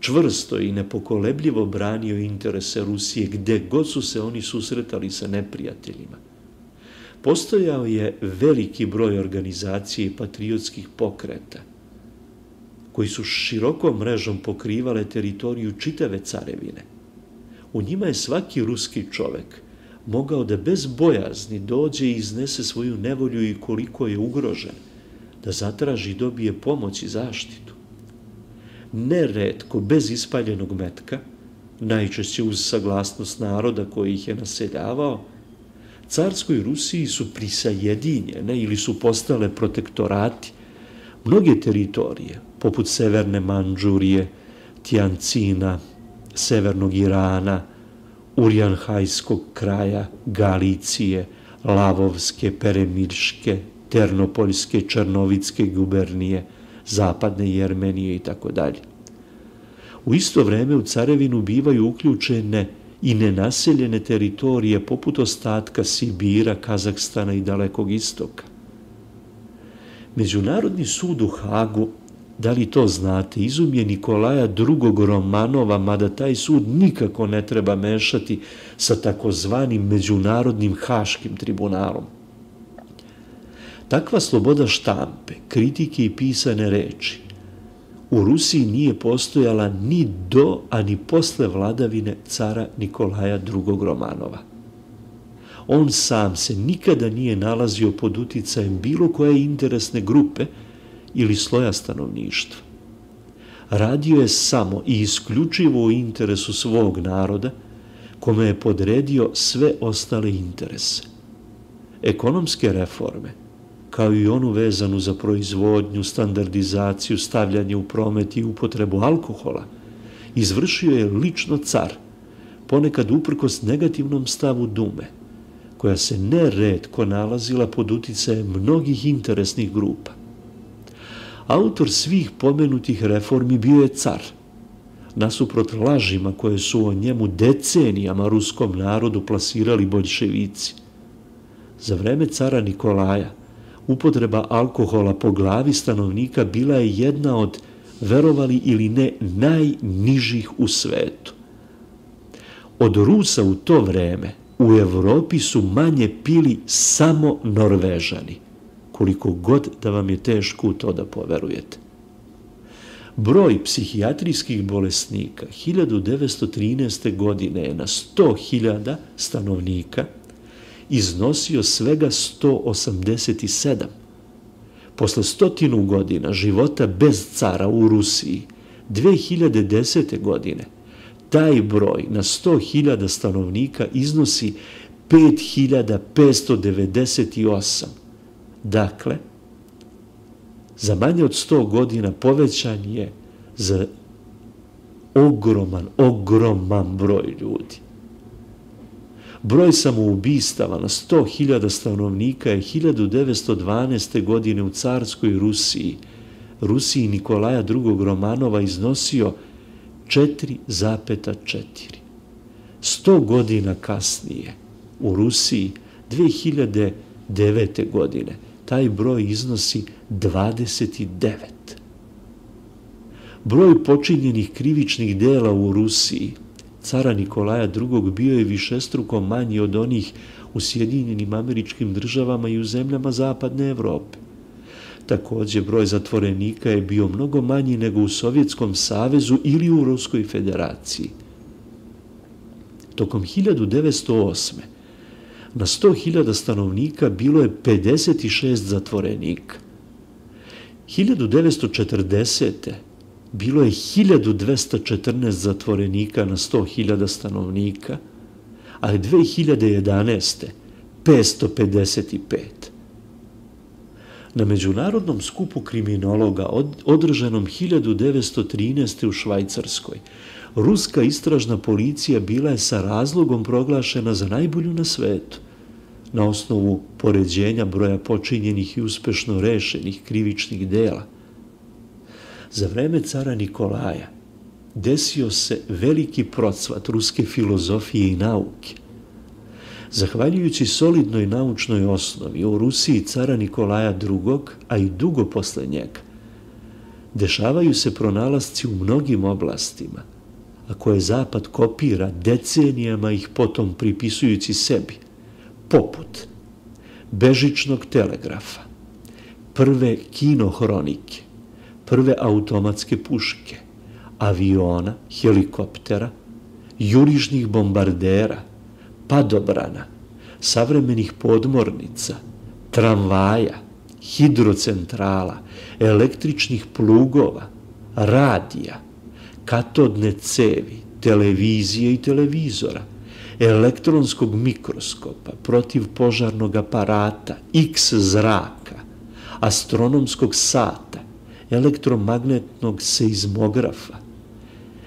Speaker 1: Čvrsto i nepokolebljivo branio interese Rusije gde god su se oni susretali sa neprijateljima. Postojao je veliki broj organizacije i patriotskih pokreta, koji su širokom mrežom pokrivale teritoriju čitave carevine. U njima je svaki ruski čovek mogao da bez bojazni dođe i iznese svoju nevolju i koliko je ugrožen, da zatraži i dobije pomoć i zaštitu. Neredko, bez ispaljenog metka, najčešće uz saglasnost naroda koji ih je naseljavao, carskoj Rusiji su prisajedinjene ili su postale protektorati mnoge teritorije, poput Severne Manđurije, Tijancina, Severnog Irana, Urjanhajskog kraja, Galicije, Lavovske, Peremirške, Ternopoljske, Črnovicke gubernije, Zapadne Jermenije i tako dalje. U isto vreme u Carevinu bivaju uključene i nenaseljene teritorije poput ostatka Sibira, Kazakstana i Dalekog istoka. Međunarodni sud u Hagu Da li to znate? Izum je Nikolaja drugog Romanova, mada taj sud nikako ne treba mešati sa takozvanim međunarodnim haškim tribunalom. Takva sloboda štampe, kritike i pisane reči u Rusiji nije postojala ni do, a ni posle vladavine cara Nikolaja II. Romanova. On sam se nikada nije nalazio pod uticajem bilo koje interesne grupe ili sloja stanovništva. Radio je samo i isključivo u interesu svog naroda, kome je podredio sve ostale interese. Ekonomske reforme, kao i onu vezanu za proizvodnju, standardizaciju, stavljanje u promet i upotrebu alkohola, izvršio je lično car, ponekad uprkos negativnom stavu Dume, koja se neredko nalazila pod uticajem mnogih interesnih grupa. Autor svih pomenutih reformi bio je car, nasuprot lažima koje su o njemu decenijama ruskom narodu plasirali boljševici. Za vreme cara Nikolaja, upotreba alkohola po glavi stanovnika bila je jedna od, verovali ili ne, najnižih u svetu. Od Rusa u to vreme u Evropi su manje pili samo Norvežani, koliko god da vam je teško u to da poverujete. Broj psihijatrijskih bolesnika 1913. godine je na 100.000 stanovnika – iznosio svega 187. Posle stotinu godina života bez cara u Rusiji, 2010. godine, taj broj na 100.000 stanovnika iznosi 5598. Dakle, za manje od 100 godina povećan je za ogroman, ogroman broj ljudi. Broj samoubistava na 100.000 stanovnika je 1912. godine u carskoj Rusiji, Rusiji Nikolaja II. Romanova iznosio 4,4. 100 godina kasnije u Rusiji 2009. godine taj broj iznosi 29. Broj počinjenih krivičnih dela u Rusiji cara Nikolaja II. bio je višestruko manji od onih u Sjedinjenim američkim državama i u zemljama Zapadne Evrope. Također, broj zatvorenika je bio mnogo manji nego u Sovjetskom savezu ili u Ruskoj federaciji. Tokom 1908. na 100.000 stanovnika bilo je 56 zatvorenika. 1940 bilo je 1214 zatvorenika na 100.000 stanovnika, a 2011. 555. Na Međunarodnom skupu kriminologa održanom 1913. u Švajcarskoj, ruska istražna policija bila je sa razlogom proglašena za najbolju na svetu na osnovu poređenja broja počinjenih i uspešno rešenih krivičnih dela – Za vreme cara Nikolaja desio se veliki procvat ruske filozofije i nauke. Zahvaljujući solidnoj naučnoj osnovi u Rusiji cara Nikolaja II. a i dugo posle njega, dešavaju se pronalasci u mnogim oblastima, a koje Zapad kopira decenijama ih potom pripisujući sebi, poput bežičnog telegrafa, prve kinohronike, prve automatske puške, aviona, helikoptera, jurižnih bombardera, padobrana, savremenih podmornica, tramvaja, hidrocentrala, električnih plugova, radija, katodne cevi, televizije i televizora, elektronskog mikroskopa, protivpožarnog aparata, X zraka, astronomskog sata, elektromagnetnog seizmografa,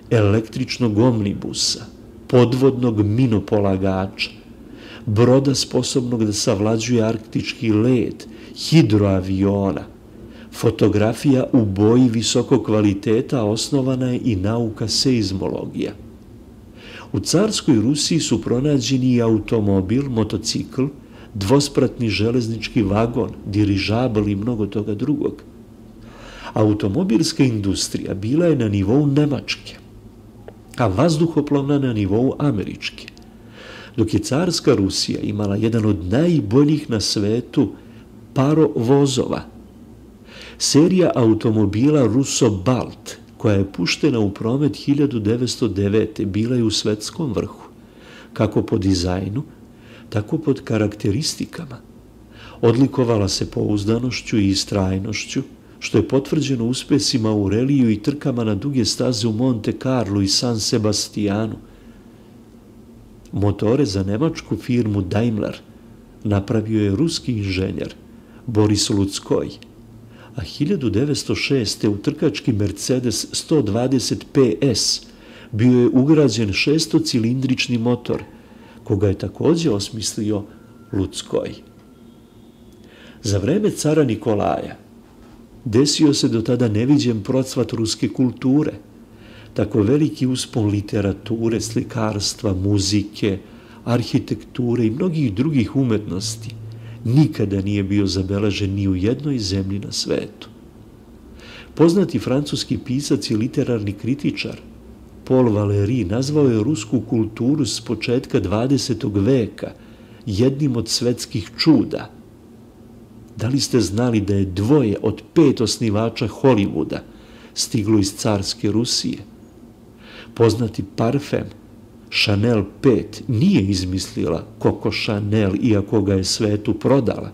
Speaker 1: električnog omnibusa, podvodnog minopolagača, broda sposobnog da savlađuje arktički led, hidroaviona, fotografija u boji visokog kvaliteta osnovana je i nauka seizmologija. U carskoj Rusiji su pronađeni i automobil, motocikl, dvospratni železnički vagon, dirižabl i mnogo toga drugog Automobilska industrija bila je na nivou Nemačke, a vazduhoplovna na nivou Američke. Dok je carska Rusija imala jedan od najboljih na svetu paro vozova, serija automobila Russo Balt, koja je puštena u promet 1909. bila je u svetskom vrhu, kako po dizajnu, tako pod karakteristikama. Odlikovala se pouzdanošću i istrajnošću, što je potvrđeno uspesima u reliju i trkama na duge staze u Monte Carlo i San Sebastianu. Motore za nemačku firmu Daimler napravio je ruski inženjer Boris Luckoj, a 1906. u trkački Mercedes 120 PS bio je ugrađen šestocilindrični motor, koga je također osmislio Luckoj. Za vreme cara Nikolaja desio se do tada neviđen procvat ruske kulture, tako veliki uspon literature, slikarstva, muzike, arhitekture i mnogih drugih umetnosti – nikada nije bio zabeležen ni u jednoj zemlji na svetu. Poznati francuski pisac i literarni kritičar Paul Valéry nazvao je rusku kulturu s početka 20. veka jednim od svetskih čuda. Da li ste znali da je dvoje od pet osnivača Hollywooda stiglo iz carske Rusije? Poznati parfem Chanel 5 nije izmislila Coco Chanel, iako ga je svetu prodala,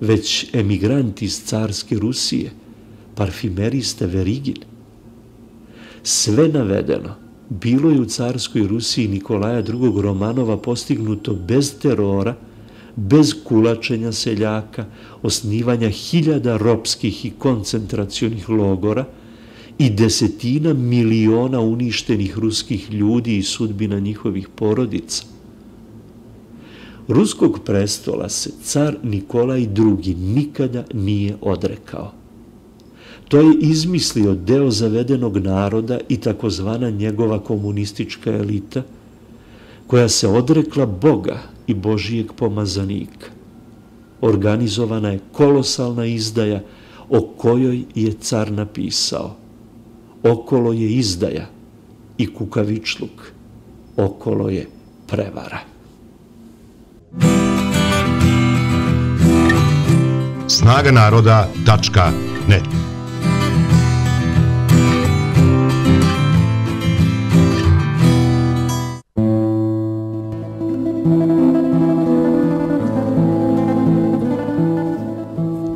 Speaker 1: već emigrant iz carske Rusije, parfimerista Verigin. Sve navedeno bilo je u carskoj Rusiji Nikolaja II. Romanova postignuto bez terora, bez kulačenja seljaka, osnivanja hiljada ropskih i koncentracionih logora, i desetina miliona uništenih ruskih ljudi i sudbina njihovih porodica. Ruskog prestola se car Nikolaj II. nikada nije odrekao. To je izmislio deo zavedenog naroda i takozvana njegova komunistička elita, koja se odrekla Boga i Božijeg pomazanika. Organizovana je kolosalna izdaja o kojoj je car napisao – okolo je izdaja i kukavičluk, okolo je prevara.
Speaker 2: Snaga naroda.net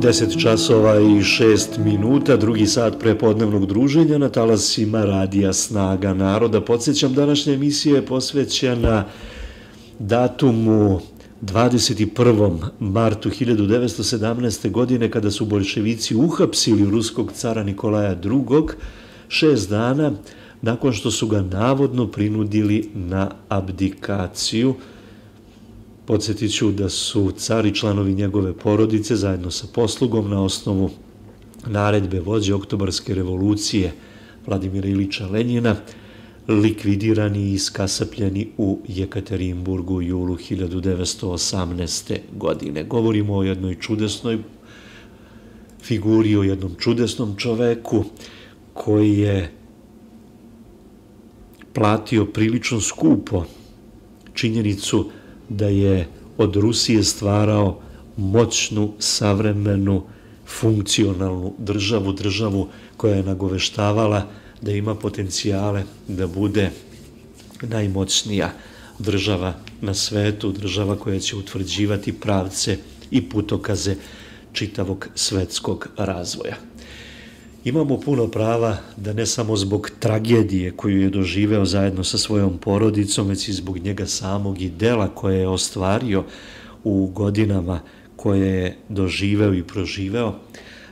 Speaker 1: 10 časova i 6 minuta, drugi sat prepodnevnog druženja na talasima Radija Snaga Naroda. Podsjećam, današnja emisija je posvećena datumu 21. martu 1917. godine kada su bolševici uhapsili ruskog cara Nikolaja II. šest dana nakon što su ga navodno prinudili na abdikaciju. Podsjetit ću da su cari članovi njegove porodice zajedno sa poslugom na osnovu naredbe vođe oktobarske revolucije Vladimira Ilića Lenjina likvidirani i iskasapljeni u Jekaterinburgu u julu 1918. godine. Govorimo o jednoj čudesnoj figuri, o jednom čudesnom čoveku koji je platio prilično skupo činjenicu da je od Rusije stvarao moćnu, savremenu, funkcionalnu državu, državu koja je nagoveštavala da ima potencijale da bude najmoćnija država na svetu, država koja će utvrđivati pravce i putokaze čitavog svetskog razvoja imamo puno prava da ne samo zbog tragedije koju je doživeo zajedno sa svojom porodicom, već i zbog njega samog i dela koje je ostvario u godinama koje je doživeo i proživeo,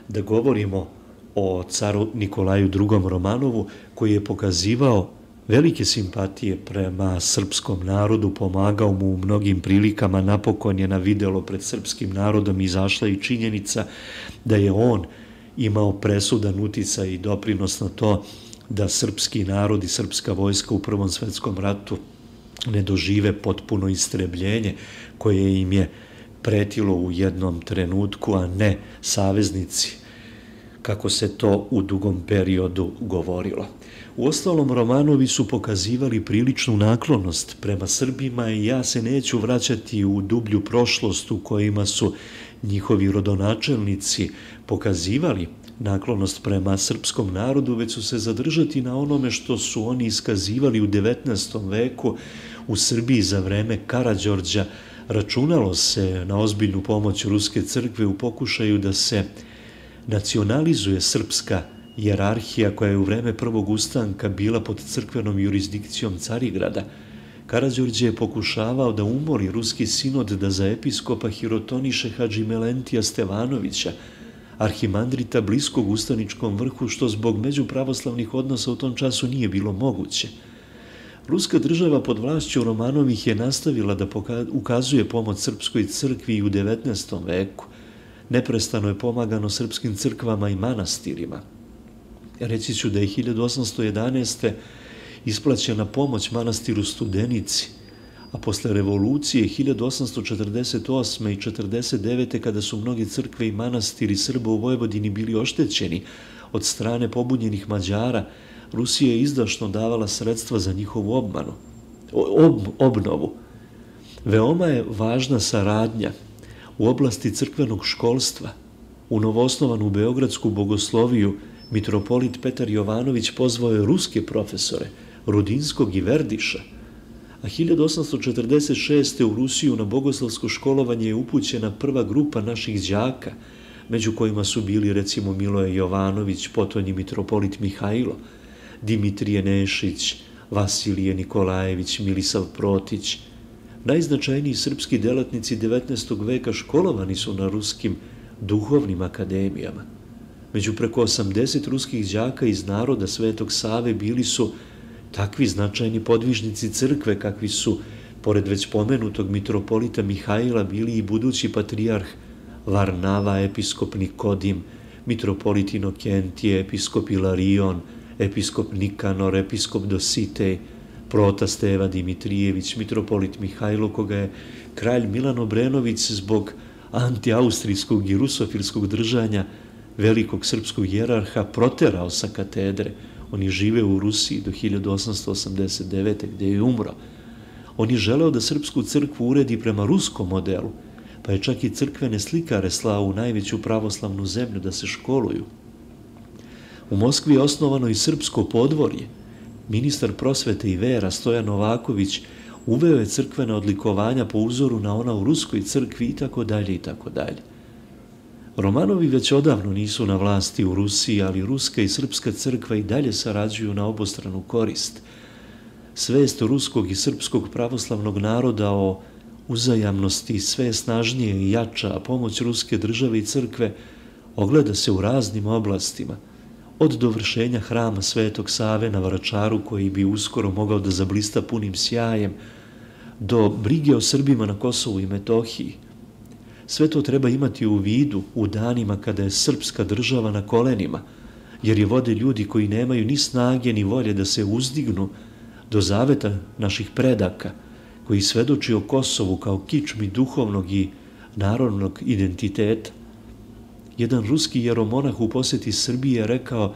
Speaker 1: da govorimo o caru Nikolaju II. Romanovu, koji je pokazivao velike simpatije prema srpskom narodu, pomagao mu u mnogim prilikama, napokon je na videlo pred srpskim narodom izašla i činjenica da je on imao presudan utica i doprinos na to da srpski narod i srpska vojska u Prvom svetskom ratu ne dožive potpuno istrebljenje koje im je pretilo u jednom trenutku, a ne saveznici kako se to u dugom periodu govorilo. U ostalom, Romanovi su pokazivali priličnu naklonost prema Srbima i ja se neću vraćati u dublju prošlost u kojima su njihovi rodonačelnici pokazivali naklonost prema srpskom narodu, već su se zadržati na onome što su oni iskazivali u 19. veku u Srbiji za vreme Karadžorđa. Računalo se na ozbiljnu pomoć Ruske crkve u pokušaju da se nacionalizuje srpska jerarhija koja je u vreme prvog ustanka bila pod crkvenom jurisdikcijom Carigrada. Karadžorđe je pokušavao da umori ruski sinod da za episkopa hirotoniše Hadži Melentija Stevanovića, arhimandrita bliskog ustaničkom vrhu, što zbog međupravoslavnih odnosa u tom času nije bilo moguće. Ruska država pod vlašću Romanovih je nastavila da ukazuje pomoć srpskoj crkvi i u 19. veku. Neprestano je pomagano srpskim crkvama i manastirima. Reći ću da je 1811. isplaćena pomoć manastiru Studenici, a posle revolucije 1848. i 49. kada su mnogi crkve i manastiri Srba u Vojvodini bili oštećeni od strane pobunjenih Mađara, Rusija je izdašno davala sredstva za njihovu obmanu, ob, obnovu. Veoma je važna saradnja u oblasti crkvenog školstva. U novoosnovanu Beogradsku bogosloviju mitropolit Petar Jovanović pozvao je ruske profesore, Rudinskog i Verdiša, a 1846. u Rusiju na bogoslavsko školovanje je upućena prva grupa naših đaka, među kojima su bili recimo Miloje Jovanović, potonji mitropolit Mihajlo, Dimitrije Nešić, Vasilije Nikolajević, Milisav Protić. Najznačajniji srpski delatnici 19. veka školovani su na ruskim duhovnim akademijama. Među preko 80 ruskih đaka iz naroda Svetog Save bili su takvi značajni podvižnici crkve kakvi su, pored već pomenutog mitropolita Mihajla, bili i budući patrijarh Varnava, episkop Nikodim, mitropolit Inokentije, episkop Ilarion, episkop Nikanor, episkop Dositej, prota Steva Dimitrijević, mitropolit Mihajlo, koga je kralj Milan Obrenović zbog antiaustrijskog i rusofilskog držanja velikog srpskog jerarha proterao sa katedre, Oni žive u Rusiji do 1889. gdje je umro. On je želeo da srpsku crkvu uredi prema ruskom modelu, pa je čak i crkvene slikare slao u najveću pravoslavnu zemlju da se školuju. U Moskvi je osnovano i srpsko podvorje. Ministar prosvete i vera Stojan Novaković uveo je crkvene odlikovanja po uzoru na ona u ruskoj crkvi i tako dalje i tako dalje. Romanovi već odavno nisu na vlasti u Rusiji, ali Ruska i Srpska crkva i dalje sarađuju na obostranu korist. Svest ruskog i srpskog pravoslavnog naroda o uzajamnosti sve snažnije i jača, a pomoć Ruske države i crkve ogleda se u raznim oblastima. Od dovršenja hrama Svetog Save na Vračaru, koji bi uskoro mogao da zablista punim sjajem, do brige o Srbima na Kosovu i Metohiji, Sve to treba imati u vidu u danima kada je srpska država na kolenima, jer je vode ljudi koji nemaju ni snage ni volje da se uzdignu do zaveta naših predaka, koji svedoči o Kosovu kao kičmi duhovnog i narodnog identiteta. Jedan ruski jeromonah u posjeti Srbije rekao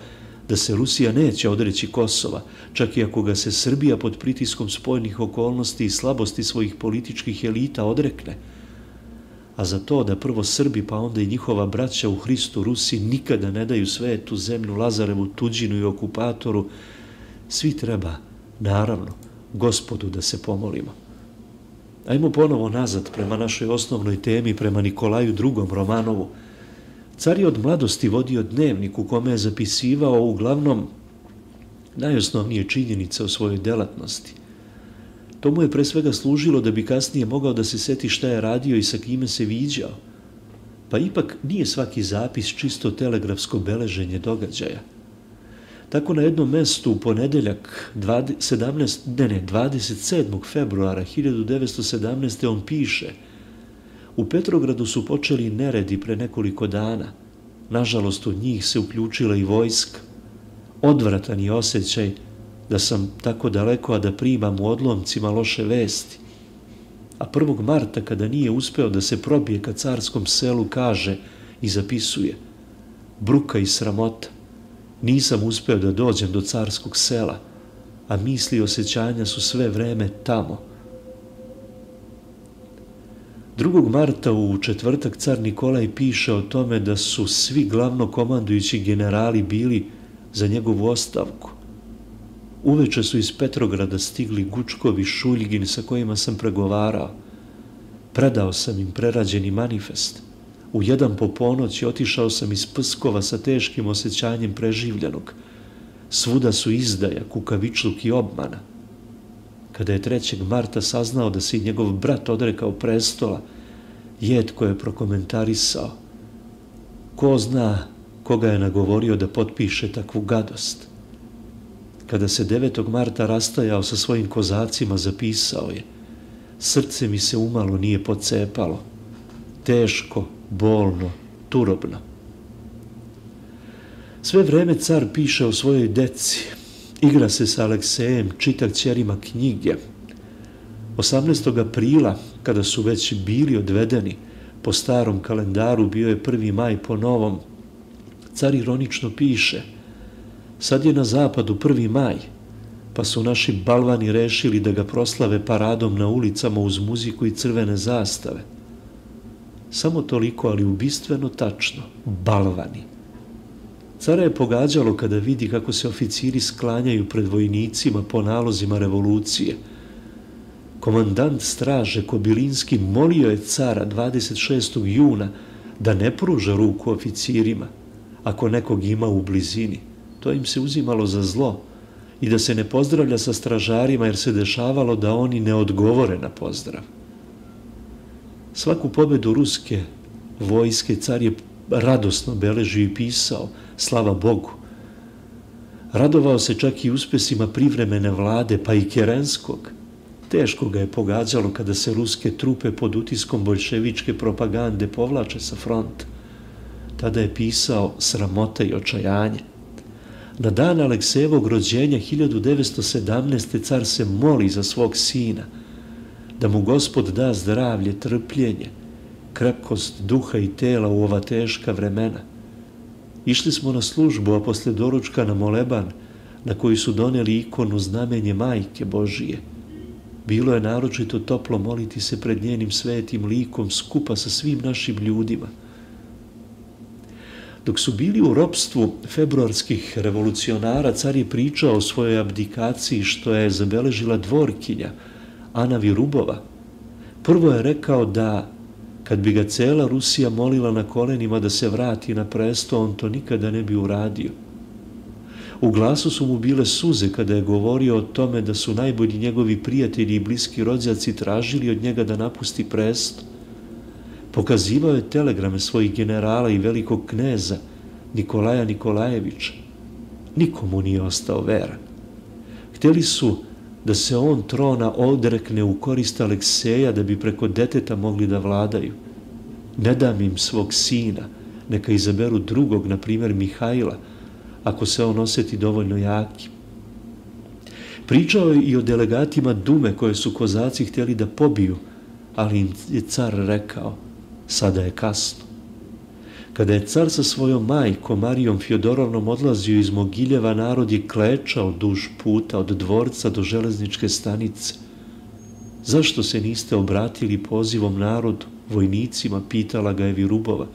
Speaker 1: da se Rusija neće odreći Kosova, čak i ako ga se Srbija pod pritiskom spojnih okolnosti i slabosti svojih političkih elita odrekne – a za to da prvo Srbi pa onda i njihova braća u Hristu Rusi nikada ne daju svetu zemlju Lazarevu tuđinu i okupatoru, svi treba, naravno, gospodu da se pomolimo. Ajmo ponovo nazad prema našoj osnovnoj temi, prema Nikolaju II. Romanovu. Car je od mladosti vodio dnevnik u kome je zapisivao uglavnom najosnovnije činjenice o svojoj delatnosti. To mu je pre svega služilo da bi kasnije mogao da se seti šta je radio i sa kime se viđao. Pa ipak nije svaki zapis čisto telegrafsko beleženje događaja. Tako na jednom mestu u ponedeljak 17, ne, ne, 27. februara 1917. on piše U Petrogradu su počeli neredi pre nekoliko dana. Nažalost, od njih se uključila i vojska. Odvratan je osjećaj da sam tako daleko, a da primam u odlomcima loše vesti. A 1. marta, kada nije uspeo da se probije ka carskom selu, kaže i zapisuje bruka i sramota. Nisam uspeo da dođem do carskog sela, a misli i osjećanja su sve vreme tamo. 2. marta u četvrtak car Nikolaj piše o tome da su svi glavno komandujući generali bili za njegovu ostavku. Uveče su iz Petrograda stigli Gučkovi Šuljgin sa kojima sam pregovarao. Predao sam im prerađeni manifest. U jedan po ponoći otišao sam iz Pskova sa teškim osjećanjem preživljenog. Svuda su izdaja, kukavičluk i obmana. Kada je 3. marta saznao da se njegov brat odrekao prestola, jetko je prokomentarisao. Ko zna koga je nagovorio da potpiše takvu gadost? Kada se 9. marta rastajao sa svojim kozacima, zapisao je Srce mi se umalo nije pocepalo. Teško, bolno, turobno. Sve vreme car piše o svojoj deci, igra se sa Aleksejem, čita kćerima knjige. 18. aprila, kada su već bili odvedeni, po starom kalendaru bio je 1. maj po novom, car ironično piše, sad je na zapadu 1. maj, pa su naši balvani rešili da ga proslave paradom na ulicama uz muziku i crvene zastave. Samo toliko, ali ubistveno tačno, balvani. Cara je pogađalo kada vidi kako se oficiri sklanjaju pred vojnicima po nalozima revolucije. Komandant straže Kobilinski molio je cara 26. juna da ne pruža ruku oficirima ako nekog ima u blizini. To im se uzimalo za zlo i da se ne pozdravlja sa stražarima jer se dešavalo da oni ne odgovore na pozdrav. Svaku pobedu ruske vojske car je radosno beležio i pisao – slava Bogu. Radovao se čak i uspesima privremene vlade, pa i Kerenskog. Teško ga je pogađalo kada se ruske trupe pod utiskom bolševičke propagande povlače sa fronta. Tada je pisao sramota i očajanje. Na dan Aleksejevog rođenja 1917. car se moli za svog sina, da mu gospod da zdravlje, trpljenje, krepkost duha i tela u ova teška vremena. Išli smo na službu, a posle doručka na moleban, na koji su doneli ikonu znamenje Majke Božije. Bilo je naročito toplo moliti se pred njenim svetim likom skupa sa svim našim ljudima. Dok su bili u ropstvu februarskih revolucionara, car je pričao o svojoj abdikaciji što je zabeležila dvorkinja Ana Virubova. Prvo je rekao da Kad bi ga cela Rusija molila na kolenima da se vrati na presto, on to nikada ne bi uradio. U glasu su mu bile suze kada je govorio o tome da su najbolji njegovi prijatelji i bliski rođaci tražili od njega da napusti presto. Pokazivao je telegrame svojih generala i velikog kneza Nikolaja Nikolajevića. Nikomu nije ostao veran. Hteli su da se on trona odrekne u korist Alekseja da bi preko deteta mogli da vladaju. Ne dam im svog sina, neka izaberu drugog, na primjer Mihajla, ako se on osjeti dovoljno jakim. Pričao je i o delegatima Dume koje su kozaci htjeli da pobiju, ali im je car rekao, sada je kasno. Kada je car sa svojom majkom Marijom Fjodorovnom odlazio iz Mogiljeva, narod je klečao duž puta od dvorca do železničke stanice. Zašto se niste obratili pozivom narodu, vojnicima, pitala ga je Virubova.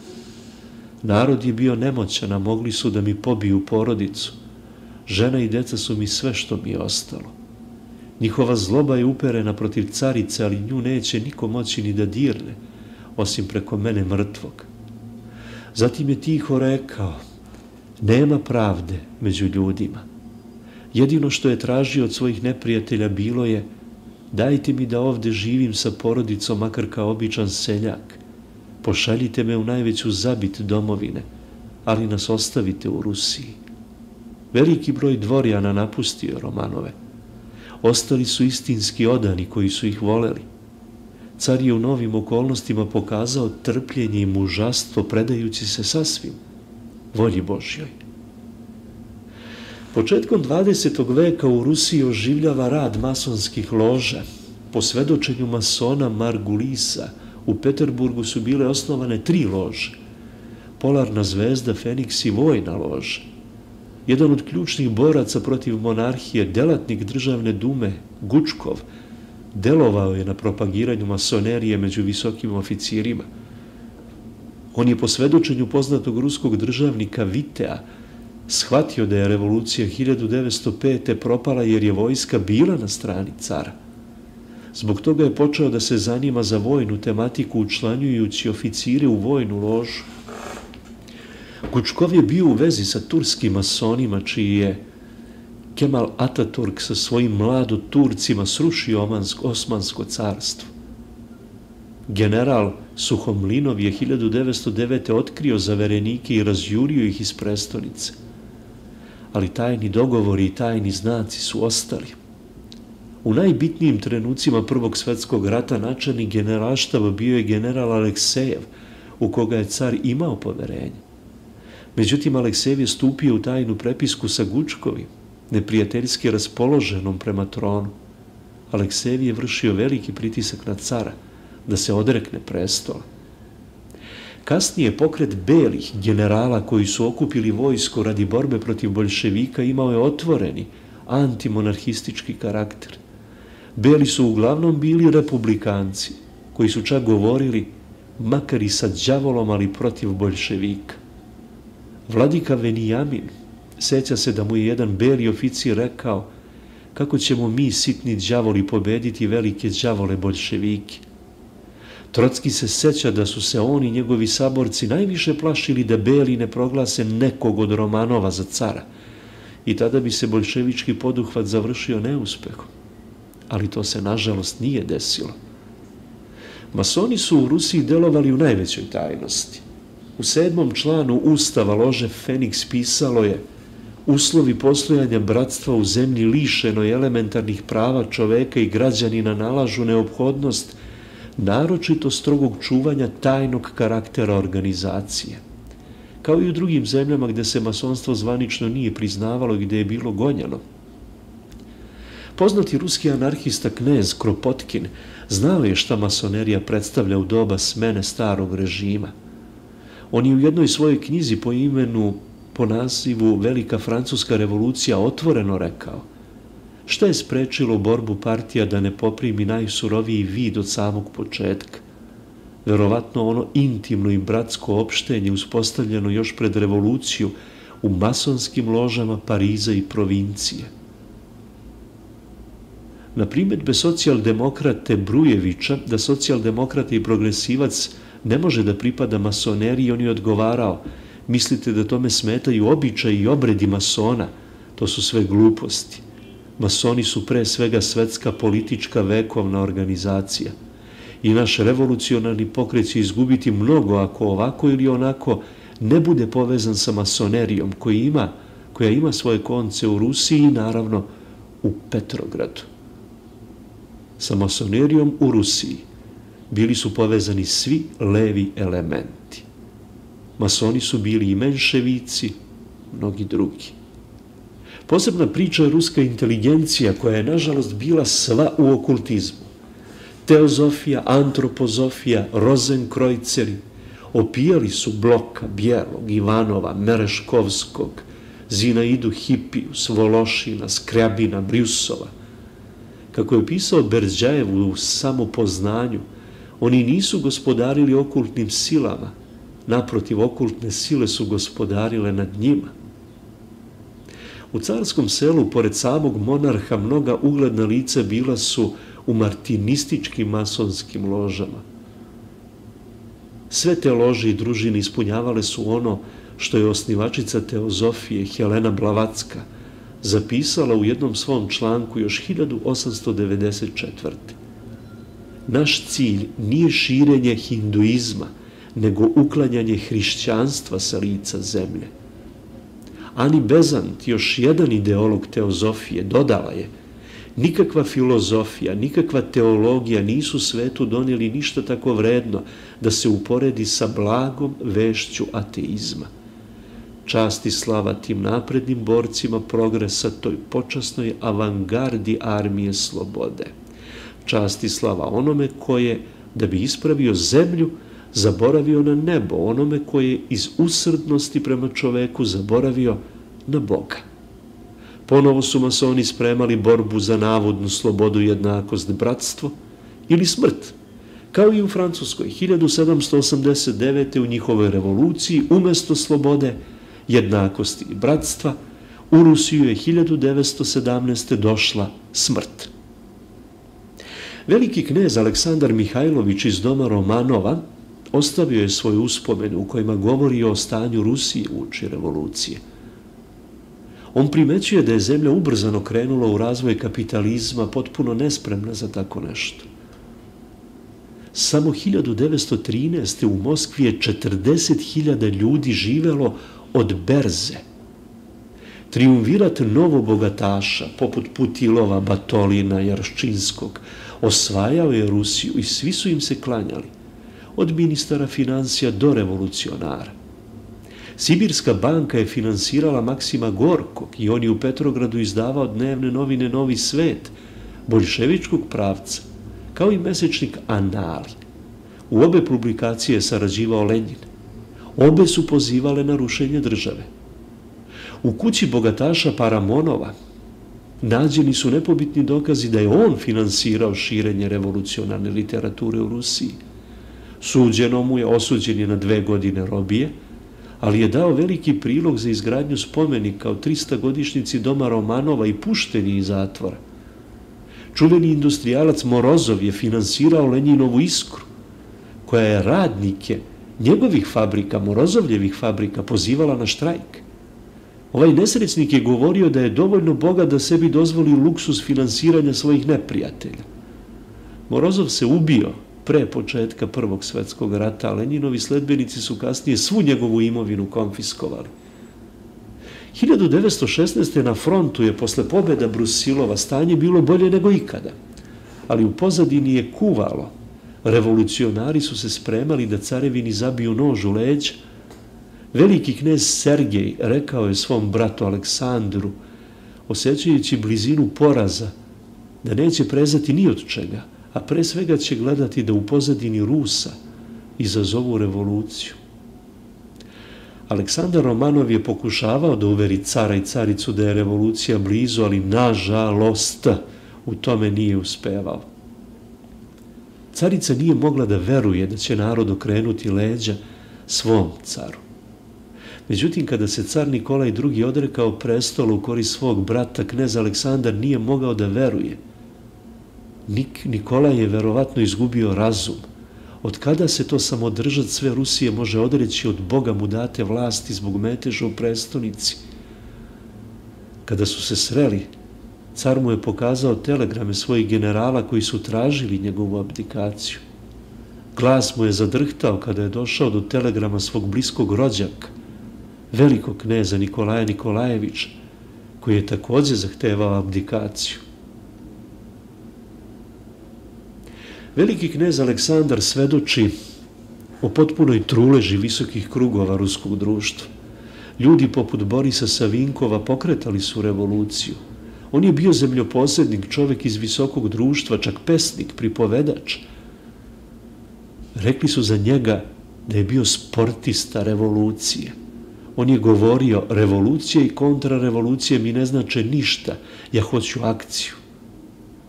Speaker 1: Narod je bio nemoćan, a mogli su da mi pobiju porodicu. Žena i deca su mi sve što mi je ostalo. Njihova zloba je uperena protiv carice, ali nju neće niko moći ni da dirne, osim preko mene mrtvog. Zatim je tiho rekao, nema pravde među ljudima. Jedino što je tražio od svojih neprijatelja bilo je, dajte mi da ovde živim sa porodicom, makar kao običan seljak. Pošaljite me u najveću zabit domovine, ali nas ostavite u Rusiji. Veliki broj dvorjana napustio Romanove. Ostali su istinski odani koji su ih voleli car je u novim okolnostima pokazao trpljenje i mužastvo predajući se sasvim volji Božjoj. Početkom 20. veka u Rusiji oživljava rad masonskih loža. Po svedočenju masona Margulisa u Peterburgu su bile osnovane tri lože. polarna zvezda Feniks i vojna loža. Jedan od ključnih boraca protiv monarhije, delatnik državne dume, Gučkov, delovao je na propagiranju masonerije među visokim oficirima. On je po svedočenju poznatog ruskog državnika Vitea shvatio da je revolucija 1905. propala jer je vojska bila na strani cara. Zbog toga je počeo da se zanima za vojnu tematiku učlanjujući oficire u vojnu ložu. Gučkov je bio u vezi sa turskim masonima čiji je Kemal Ataturk sa svojim mladu Turcima srušio Omansko, Osmansko carstvo. General Suhomlinov je 1909. otkrio zaverenike i razjurio ih iz prestonice. Ali tajni dogovori i tajni znaci su ostali. U najbitnijim trenucima Prvog svetskog rata načelnik generalštava bio je general Aleksejev, u koga je car imao poverenje. Međutim, Aleksejev je stupio u tajnu prepisku sa Gučkovim, neprijateljski raspoloženom prema tronu. Aleksejev je vršio veliki pritisak na cara da se odrekne prestola. Kasnije pokret belih generala koji su okupili vojsko radi borbe protiv bolševika imao je otvoreni antimonarhistički karakter. Beli su uglavnom bili republikanci koji su čak govorili makar i sa džavolom, ali protiv bolševika. Vladika Venijamin seća se da mu je jedan beli oficir rekao kako ćemo mi sitni džavoli pobediti velike džavole bolševike. Trotski se seća da su se oni njegovi saborci najviše plašili da beli ne proglase nekog od Romanova za cara i tada bi se bolševički poduhvat završio neuspehom. Ali to se nažalost nije desilo. Masoni su u Rusiji delovali u najvećoj tajnosti. U sedmom članu Ustava lože Feniks pisalo je uslovi postojanja bratstva u zemlji lišenoj elementarnih prava čoveka i građanina nalažu neophodnost naročito strogog čuvanja tajnog karaktera organizacije. Kao i u drugim zemljama gde se masonstvo zvanično nije priznavalo i gde je bilo gonjano. Poznati ruski anarhista knez Kropotkin znao je šta masonerija predstavlja u doba smene starog režima. On je u jednoj svojoj knjizi po imenu po nazivu Velika francuska revolucija otvoreno rekao šta je sprečilo borbu partija da ne poprimi najsuroviji vid od samog početka. Verovatno ono intimno i bratsko opštenje uspostavljeno još pred revoluciju u masonskim ložama Pariza i provincije. Na primjedbe socijaldemokrate Brujevića da socijaldemokrate i progresivac ne može da pripada masoneriji, on je odgovarao – mislite da tome smetaju običaj i obredi masona, to su sve gluposti. Masoni su pre svega svetska politička vekovna organizacija. I naš revolucionarni pokret će izgubiti mnogo ako ovako ili onako ne bude povezan sa masonerijom koji ima, koja ima svoje konce u Rusiji i naravno u Petrogradu. Sa masonerijom u Rusiji bili su povezani svi levi elementi masoni su bili i menševici, mnogi drugi. Posebna priča je ruska inteligencija koja je nažalost bila sva u okultizmu. Teozofija, antropozofija, rozenkrojceri opijali su bloka Bjelog, Ivanova, Mereškovskog, Zinaidu Hipius, Vološina, Skrjabina, Brjusova. Kako je pisao Berđajev u samopoznanju, oni nisu gospodarili okultnim silama, naprotiv okultne sile su gospodarile nad njima. U carskom selu, pored samog monarha, mnoga ugledna lica bila su u martinističkim masonskim ložama. Sve te lože i družine ispunjavale su ono što je osnivačica teozofije Helena Blavacka zapisala u jednom svom članku još 1894. Naš cilj nije širenje hinduizma, nego uklanjanje hrišćanstva sa lica zemlje. Ani Bezant, još jedan ideolog teozofije, dodala je nikakva filozofija, nikakva teologija nisu svetu donijeli ništa tako vredno da se uporedi sa blagom vešću ateizma. Čast i slava tim naprednim borcima progresa toj počasnoj avangardi armije slobode. Čast i slava onome koje, da bi ispravio zemlju, zaboravio na nebo, onome koji je iz usrdnosti prema čoveku zaboravio na Boga. Ponovo su masoni spremali borbu za navodnu slobodu, jednakost, bratstvo ili smrt. Kao i u Francuskoj, 1789. u njihovoj revoluciji, umesto slobode, jednakosti i bratstva, u Rusiju je 1917. došla smrt. Veliki knez Aleksandar Mihajlović iz doma Romanova ostavio je svoj uspomen u kojima govori o stanju Rusije uči revolucije. On primećuje da je zemlja ubrzano krenula u razvoj kapitalizma potpuno nespremna za tako nešto. Samo 1913. u Moskvi je 40.000 ljudi živelo od berze. Triumvirat novobogataša, poput Putilova, Batolina, Jarščinskog, osvajao je Rusiju i svi su im se klanjali, od ministara financija do revolucionara. Sibirska banka je finansirala Maksima Gorkog i on je u Petrogradu izdavao dnevne novine Novi svet, boljševičkog pravca, kao i mesečnik Anali. U obe publikacije je sarađivao Lenin. Obe su pozivale na rušenje države. U kući bogataša Paramonova nađeni su nepobitni dokazi da je on finansirao širenje revolucionarne literature u Rusiji. Suđeno mu je, osuđen je na dve godine robije, ali je dao veliki prilog za izgradnju spomenika o 300 godišnici doma Romanova i pušteni iz zatvora. Čuveni industrijalac Morozov je finansirao Lenjinovu iskru, koja je radnike njegovih fabrika, Morozovljevih fabrika, pozivala na štrajk. Ovaj nesrećnik je govorio da je dovoljno Boga da sebi dozvoli luksus finansiranja svojih neprijatelja. Morozov se ubio pre početka Prvog svetskog rata, a Leninovi sledbenici su kasnije svu njegovu imovinu konfiskovali. 1916. na frontu je posle pobjeda Brusilova stanje bilo bolje nego ikada, ali u pozadini je kuvalo. Revolucionari su se spremali da carevini zabiju nož u leđa, Veliki knez Sergej rekao je svom bratu Aleksandru, osjećajući blizinu poraza, da neće prezati ni od čega, a pre svega će gledati da u pozadini Rusa izazovu revoluciju. Aleksandar Romanov je pokušavao da uveri cara i caricu da je revolucija blizu, ali nažalost u tome nije uspevao. Carica nije mogla da veruje da će narod okrenuti leđa svom caru. Međutim, kada se car Nikolaj II. odrekao prestolu u kori svog brata, knez Aleksandar nije mogao da veruje. Nik, Nikola je verovatno izgubio razum. Od kada se to samodržat sve Rusije može odreći od Boga mu date vlasti zbog meteža u prestonici? Kada su se sreli, car mu je pokazao telegrame svojih generala koji su tražili njegovu abdikaciju. Glas mu je zadrhtao kada je došao do telegrama svog bliskog rođaka velikog kneza Nikolaja Nikolajevića, koji je također zahtevao abdikaciju. Veliki knez Aleksandar svedoči o potpunoj truleži visokih krugova ruskog društva. Ljudi poput Borisa Savinkova pokretali su revoluciju. On je bio zemljoposednik, čovek iz visokog društva, čak pesnik, pripovedač. Rekli su za njega da je bio sportista revolucije. On je govorio, revolucija i kontrarevolucija mi ne znače ništa, ja hoću akciju.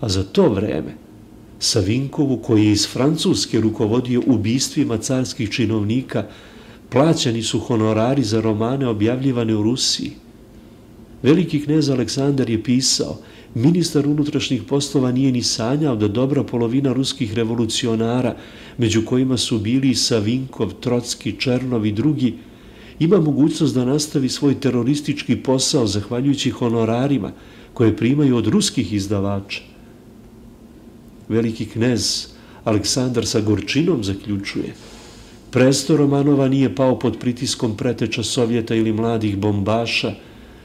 Speaker 1: A za to vreme, Savinkovu, koji je iz Francuske rukovodio ubistvima carskih činovnika, plaćani su honorari za romane objavljivane u Rusiji. Veliki knez Aleksandar je pisao, ministar unutrašnjih poslova nije ni sanjao da dobra polovina ruskih revolucionara, među kojima su bili Savinkov, Trotski, Černov i drugi, ima mogućnost da nastavi svoj teroristički posao zahvaljujući honorarima koje primaju od ruskih izdavača. Veliki knez Aleksandar sa Gorčinom zaključuje Presto Romanova nije pao pod pritiskom preteča Sovjeta ili mladih bombaša,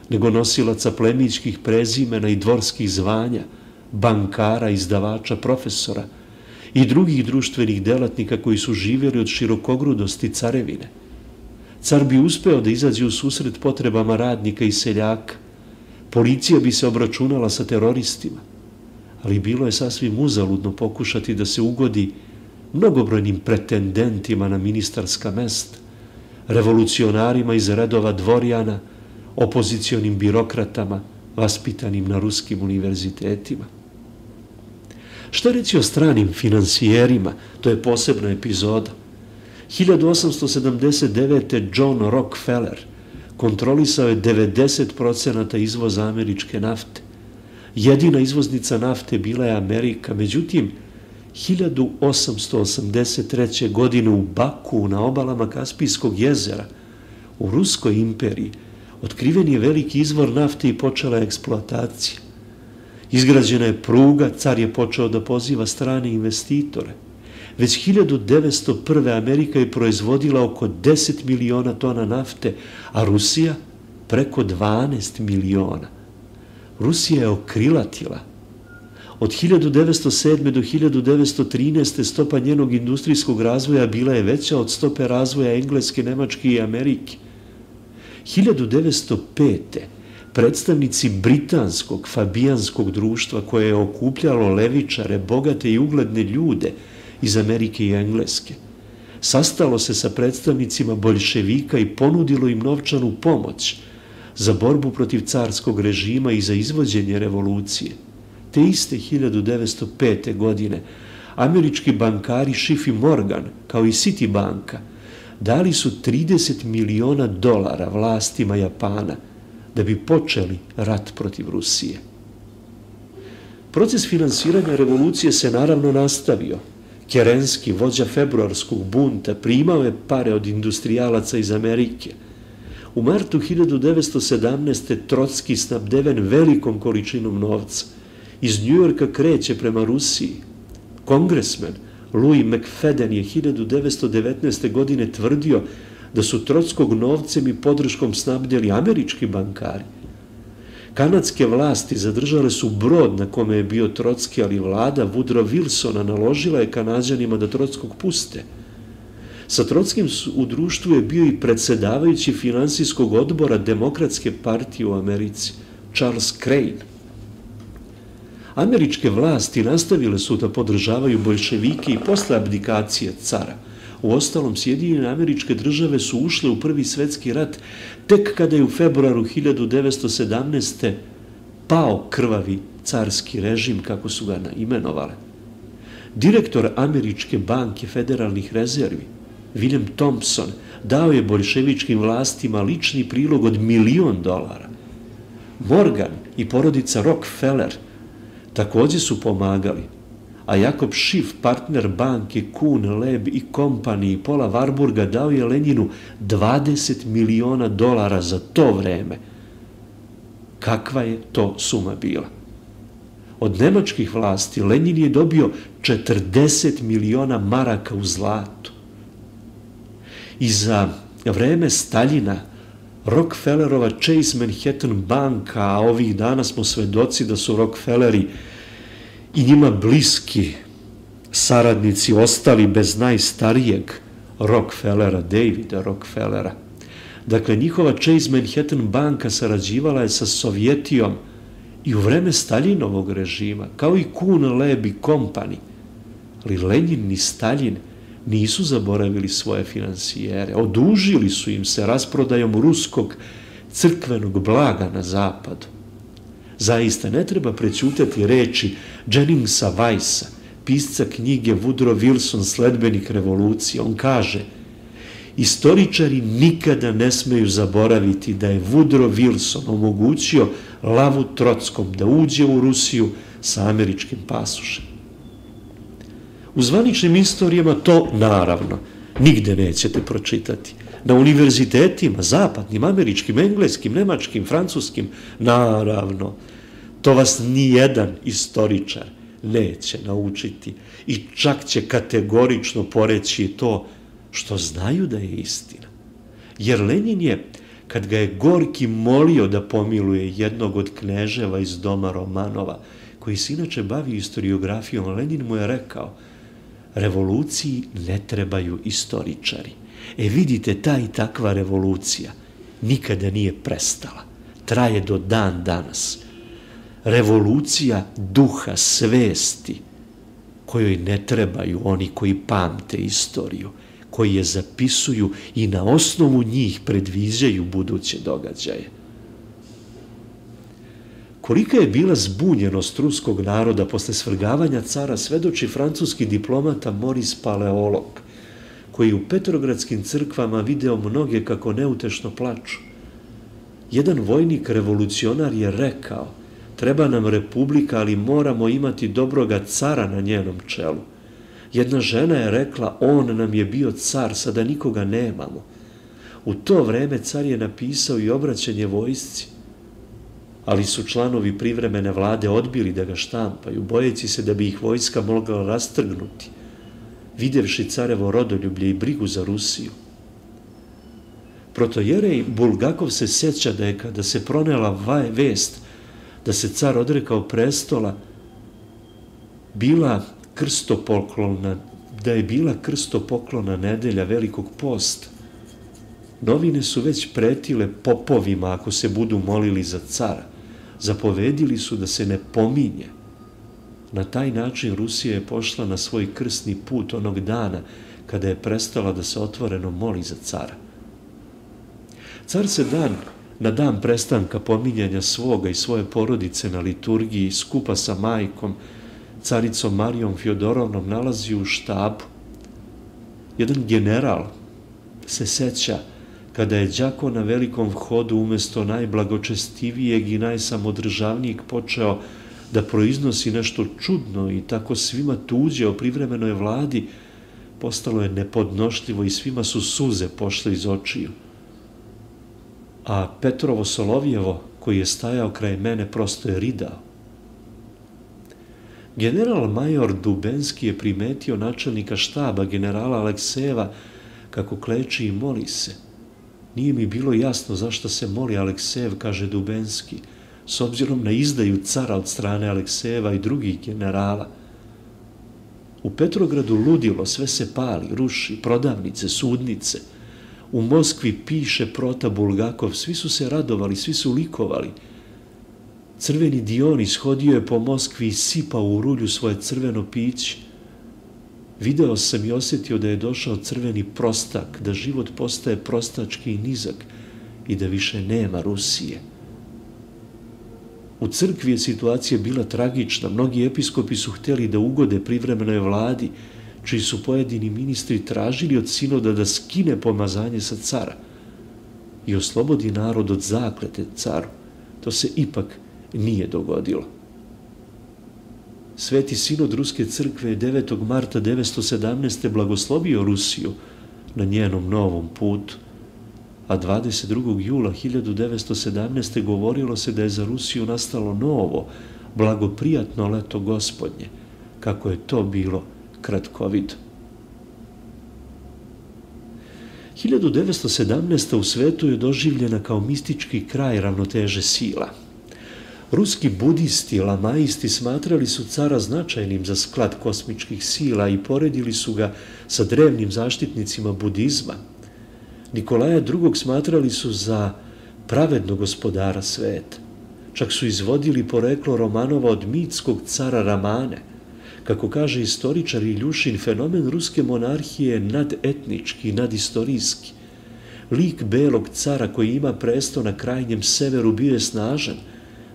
Speaker 1: nego nosilaca plemićkih prezimena i dvorskih zvanja, bankara, izdavača, profesora i drugih društvenih delatnika koji su živjeli od širokogrudosti carevine – Car bi uspeo da izađe u susret potrebama radnika i seljaka. Policija bi se obračunala sa teroristima. Ali bilo je sasvim uzaludno pokušati da se ugodi mnogobrojnim pretendentima na ministarska mesta, revolucionarima iz redova dvorjana, opozicionim birokratama, vaspitanim na ruskim univerzitetima. Što reći o stranim financijerima? To je posebna epizoda. 1879. John Rockefeller kontrolisao je 90% izvoza američke nafte. Jedina izvoznica nafte bila je Amerika, međutim, 1883. godine u Baku na obalama Kaspijskog jezera u Ruskoj imperiji otkriven je veliki izvor nafte i počela je eksploatacija. Izgrađena je pruga, car je počeo da poziva strane investitore. Već 1901. Amerika je proizvodila oko 10 miliona tona nafte, a Rusija preko 12 miliona. Rusija je okrilatila – Od 1907. do 1913. stopa njenog industrijskog razvoja bila je veća od stope razvoja Engleske, Nemačke i Amerike. 1905. predstavnici britanskog fabijanskog društva koje je okupljalo levičare, bogate i ugledne ljude iz Amerike i Engleske, sastalo se sa predstavnicima boljševika i ponudilo im novčanu pomoć za borbu protiv carskog režima i za izvođenje revolucije te iste 1905. godine američki bankari Schiff Morgan, kao i Citibanka, dali su 30 miliona dolara vlastima Japana da bi počeli rat protiv Rusije. Proces finansiranja revolucije se naravno nastavio. Kerenski, vođa februarskog bunta, primao je pare od industrijalaca iz Amerike. U martu 1917. Trotski snabdeven velikom količinom novca – iz Njujorka kreće prema Rusiji. Kongresmen Louis McFadden je 1919. godine tvrdio da su Trotskog novcem i podrškom snabdjeli američki bankari. Kanadske vlasti zadržale su brod na kome je bio Trotski, ali vlada Woodrow Wilsona naložila je Kanadjanima da Trotskog puste. Sa Trotskim u društvu je bio i predsedavajući finansijskog odbora Demokratske partije u Americi, Charles Crane. Američke vlasti nastavile su da podržavaju bolševike i posle abdikacije cara. U ostalom, Sjedinjene američke države su ušle u prvi svetski rat tek kada je u februaru 1917. pao krvavi carski režim, kako su ga naimenovale Direktor Američke banke federalnih rezervi, William Thompson, dao je bolševičkim vlastima lični prilog od milion dolara. Morgan i porodica Rockefeller – također su pomagali, a Jakob Schiff, partner banke Kuhn, Leb i kompaniji Pola Warburga dao je Leninu 20 miliona dolara za to vreme. Kakva je to suma bila? Od nemačkih vlasti Lenin je dobio 40 miliona maraka u zlatu. I za vreme Staljina Rockefellerova Chase Manhattan banka, a ovih dana smo svedoci da su Rockefelleri i njima bliski saradnici ostali bez najstarijeg Rockefellera, Davida Rockefellera. Dakle, njihova Chase Manhattan banka sarađivala je sa Sovjetijom i u vreme Staljinovog režima, kao i Kuhn, Leb i Company. Ali Lenin ni Staljin – nisu zaboravili svoje financijere, odužili su im se rasprodajom ruskog crkvenog blaga na zapadu. Zaista ne treba prećutati reči Jenningsa Weissa, pisca knjige Woodrow Wilson, sledbenik revolucije. On kaže, istoričari nikada ne smeju zaboraviti da je Woodrow Wilson omogućio Lavu Trockom da uđe u Rusiju sa američkim pasušem. U zvaničnim istorijama to, naravno, nigde nećete pročitati. Na univerzitetima, zapadnim, američkim, engleskim, nemačkim, francuskim, naravno, to vas ni jedan istoričar neće naučiti i čak će kategorično poreći to što znaju da je istina. Jer Lenin je, kad ga je Gorki molio da pomiluje jednog od kneževa iz doma Romanova, koji se inače bavi historiografijom, Lenin mu je rekao, revoluciji ne trebaju istoričari. E vidite, ta i takva revolucija nikada nije prestala. Traje do dan danas. Revolucija duha svesti kojoj ne trebaju oni koji pamte istoriju, koji je zapisuju i na osnovu njih predviđaju buduće događaje. Kolika je bila zbunjenost ruskog naroda posle svrgavanja cara svedoči francuski diplomata Moris Paleolog, koji u petrogradskim crkvama video mnoge kako neutešno plaču. Jedan vojnik revolucionar je rekao, treba nam republika, ali moramo imati dobroga cara na njenom čelu. Jedna žena je rekla, on nam je bio car, sada nikoga nemamo. U to vreme car je napisao i obraćanje vojsci, ali su članovi privremene vlade odbili da ga štampaju, bojeći se da bi ih vojska mogla rastrgnuti, videvši carevo rodoljublje i brigu za Rusiju. Protojerej Bulgakov se seća da je kada se pronela vaje vest da se car odrekao prestola, bila krstopoklona, da je bila krstopoklona nedelja velikog posta. Novine su već pretile popovima ako se budu molili za cara. Zapovedili su da se ne pominje. Na taj način Rusija je pošla na svoj krsni put onog dana kada je prestala da se otvoreno moli za cara. Car se dan na dan prestanka pominjanja svoga i svoje porodice na liturgiji skupa sa majkom, caricom Marijom Fjodorovnom, nalazi u štabu. Jedan general se seća kada je Đako na velikom vhodu umjesto najblagočestivijeg i najsamodržavnijeg počeo da proiznosi nešto čudno i tako svima tuđe o privremenoj vladi, postalo je nepodnošljivo i svima su suze pošle iz očiju a Petrovo Solovjevo, koji je stajao kraj mene, prosto je ridao. General major Dubenski je primetio načelnika štaba generala Alekseva kako kleči i moli se. Nije mi bilo jasno zašto se moli Aleksev, kaže Dubenski, s obzirom na izdaju cara od strane Aleksejeva i drugih generala. U Petrogradu ludilo, sve se pali, ruši, prodavnice, sudnice – u Moskvi piše Prota Bulgakov, svi su se radovali, svi su likovali. Crveni Dion ishodio je po Moskvi i sipao u rulju svoje crveno piće. Video sam i osjetio da je došao crveni prostak, da život postaje prostački i nizak i da više nema Rusije. U crkvi je situacija bila tragična. Mnogi episkopi su htjeli da ugode privremenoj vladi, čiji su pojedini ministri tražili od sinoda da skine pomazanje sa cara i oslobodi narod od zaklete caru. To se ipak nije dogodilo. Sveti sinod Ruske crkve 9. marta 917. blagoslovio Rusiju na njenom novom putu, a 22. jula 1917. govorilo se da je za Rusiju nastalo novo, blagoprijatno leto gospodnje, kako je to bilo kratkovid. 1917. u svetu je doživljena kao mistički kraj ravnoteže sila. Ruski budisti, lamaisti smatrali su cara značajnim za sklad kosmičkih sila i poredili su ga sa drevnim zaštitnicima budizma. Nikolaja II. smatrali su za pravednog gospodara sveta. Čak su izvodili poreklo Romanova od mitskog cara Ramane – Kako kaže istoričar Iljušin, fenomen ruske monarhije je nadetnički, nadistorijski. Lik belog cara koji ima presto na krajnjem severu bio je snažan,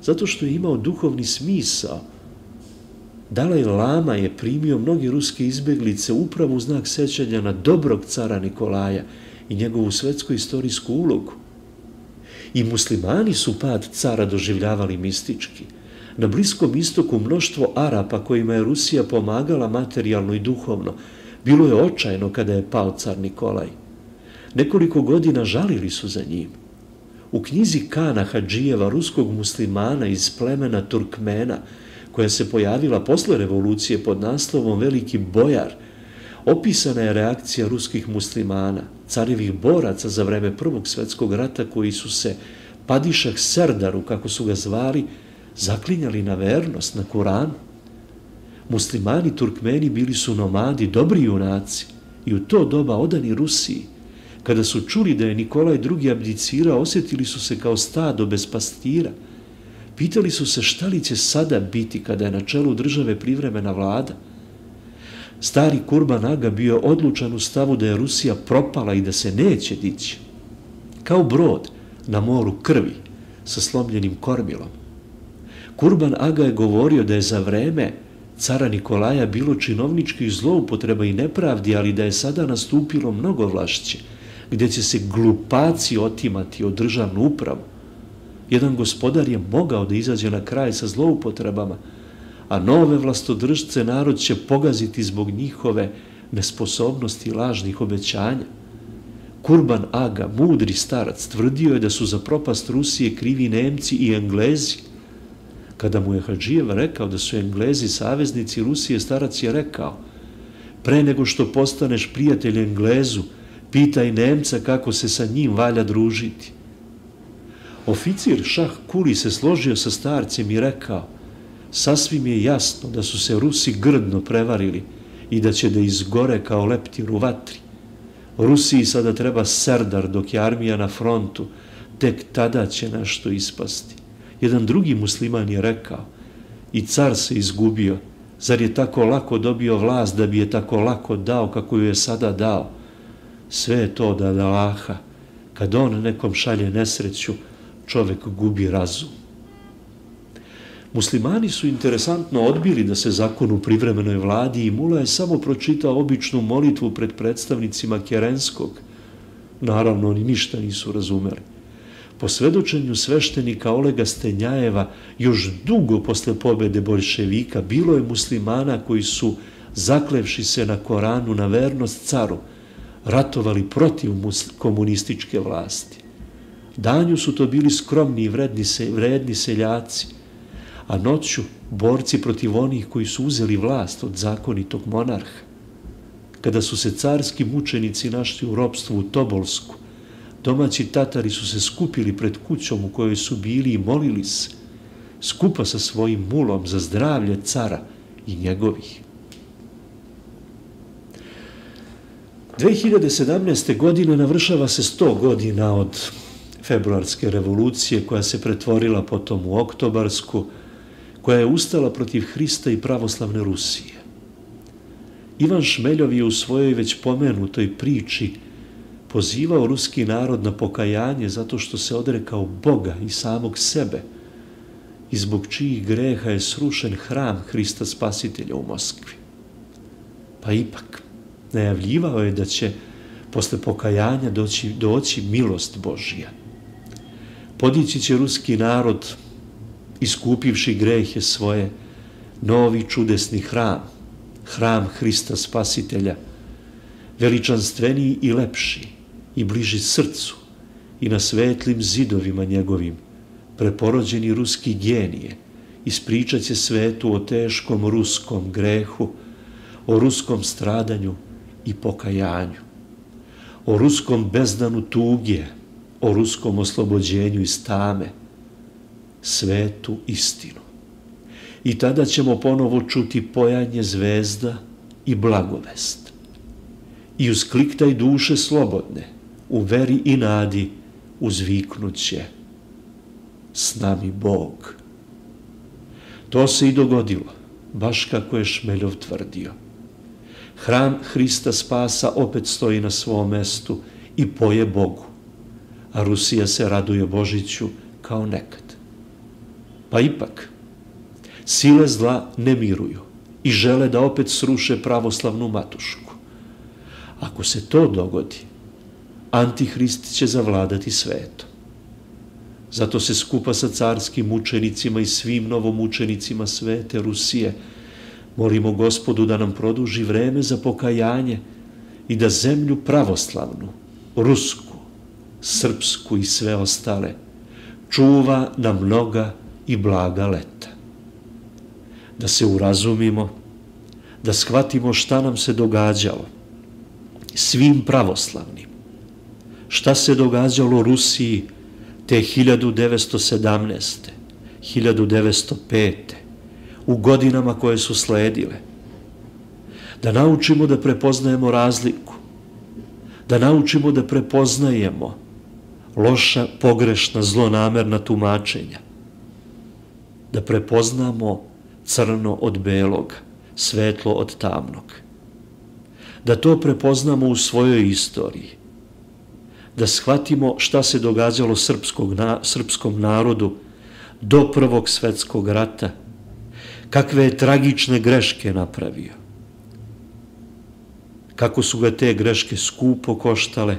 Speaker 1: zato što je imao duhovni smisao. Dalaj Lama je primio mnoge ruske izbeglice upravo u znak sećanja na dobrog cara Nikolaja i njegovu svetsko-istorijsku ulogu. I muslimani su pad cara doživljavali mistički – Na Bliskom istoku mnoštvo Arapa kojima je Rusija pomagala materijalno i duhovno bilo je očajno kada je pao car Nikolaj. Nekoliko godina žalili su za njim. U knjizi Kana Hadžijeva, ruskog muslimana iz plemena Turkmena, koja se pojavila posle revolucije pod naslovom Veliki bojar, opisana je reakcija ruskih muslimana, carevih boraca za vreme Prvog svetskog rata koji su se Padišah Serdaru, kako su ga zvali, zaklinjali na vernost, na Kuranu. Muslimani, Turkmeni bili su nomadi, dobri junaci i u to doba odani Rusiji. Kada su čuli da je Nikolaj II. abdicirao, osjetili su se kao stado bez pastira. Pitali su se šta li će sada biti kada je na čelu države privremena vlada. Stari Kurban Aga bio odlučan u stavu da je Rusija propala i da se neće dići. Kao brod na moru krvi sa slomljenim kormilom. Kurban Aga je govorio da je za vreme cara Nikolaja bilo činovničkih zloupotreba i nepravdi, ali da je sada nastupilo mnogo vlašće, gdje će se glupaci otimati od državnu upravu. Jedan gospodar je mogao da izađe na kraj sa zloupotrebama, a nove vlastodržce narod će pogaziti zbog njihove nesposobnosti i lažnih obećanja. Kurban Aga, mudri starac, tvrdio je da su za propast Rusije krivi Nemci i Englezi. Kada mu je Hadžijev rekao da su Englezi saveznici Rusije, starac je rekao pre nego što postaneš prijatelj Englezu, pitaj Nemca kako se sa njim valja družiti. Oficir Šah Kuli se složio sa starcem i rekao sasvim je jasno da su se Rusi grdno prevarili i da će da izgore kao leptir u vatri. Rusiji sada treba serdar dok je armija na frontu, tek tada će nešto ispasti. Jedan drugi musliman je rekao, i car se izgubio, zar je tako lako dobio vlast da bi je tako lako dao kako ju je sada dao? Sve je to da Allaha, kad on nekom šalje nesreću, čovjek gubi razum. Muslimani su interesantno odbili da se zakon u privremenoj vladi i Mula je samo pročitao običnu molitvu pred predstavnicima Kerenskog. Naravno, oni ništa nisu razumeli. Po svedočenju sveštenika Olega Stenjajeva, još dugo posle pobede Bolševika, bilo je muslimana koji su, zaklevši se na Koranu na vernost caru, ratovali protiv komunističke vlasti. Danju su to bili skromni i vredni, se, vredni seljaci, a noću borci protiv onih koji su uzeli vlast od zakonitog monarha. Kada su se carski mučenici našli u ropstvu u Tobolsku, domaći tatari su se skupili pred kućom u kojoj su bili i molili se, skupa sa svojim mulom za zdravlje cara i njegovih. 2017. godine navršava se 100 godina od februarske revolucije koja se pretvorila potom u oktobarsku, koja je ustala protiv Hrista i pravoslavne Rusije. Ivan Šmeljov je u svojoj već pomenutoj priči pozivao ruski narod na pokajanje zato što se odrekao Boga i samog sebe i zbog čijih greha je srušen hram Hrista Spasitelja u Moskvi. Pa ipak, najavljivao je da će posle pokajanja doći, doći milost Božija. Podići će ruski narod iskupivši grehe svoje, novi čudesni hram, hram Hrista Spasitelja, veličanstveniji i lepši i bliži srcu i na svetlim zidovima njegovim, preporođeni ruski genije, ispričat će svetu o teškom ruskom grehu, o ruskom stradanju i pokajanju, o ruskom bezdanu tuge, o ruskom oslobođenju iz tame, svetu istinu. I tada ćemo ponovo čuti pojanje zvezda i blagovest. I uskliktaj duše slobodne, u veri i nadi uzviknuće s nami Bog. To se i dogodilo, baš kako je Šmeljov tvrdio. Hram Hrista spasa opet stoji na svom mestu i poje Bogu, a Rusija se raduje Božiću kao nekad. Pa ipak, sile zla ne miruju i žele da opet sruše pravoslavnu matušku. Ako se to dogodi, Antihrist će zavladati svetom. Zato se skupa sa carskim mučenicima i svim novomučenicima svete Rusije molimo gospodu da nam produži vreme za pokajanje i da zemlju pravoslavnu, rusku, srpsku i sve ostale čuva na mnoga i blaga leta. Da se urazumimo, da shvatimo šta nam se događalo svim pravoslavnim, šta se događalo Rusiji te 1917. 1905 u godinama koje su sledile. Da naučimo da prepoznajemo razliku, da naučimo da prepoznajemo loša, pogrešna, zlonamerna tumačenja, da prepoznamo crno od belog, svetlo od tamnog. Da to prepoznamo u svojoj istoriji, da shvatimo šta se događalo srpskog, na, srpskom narodu do Prvog svetskog rata, kakve je tragične greške napravio, kako su ga te greške skupo koštale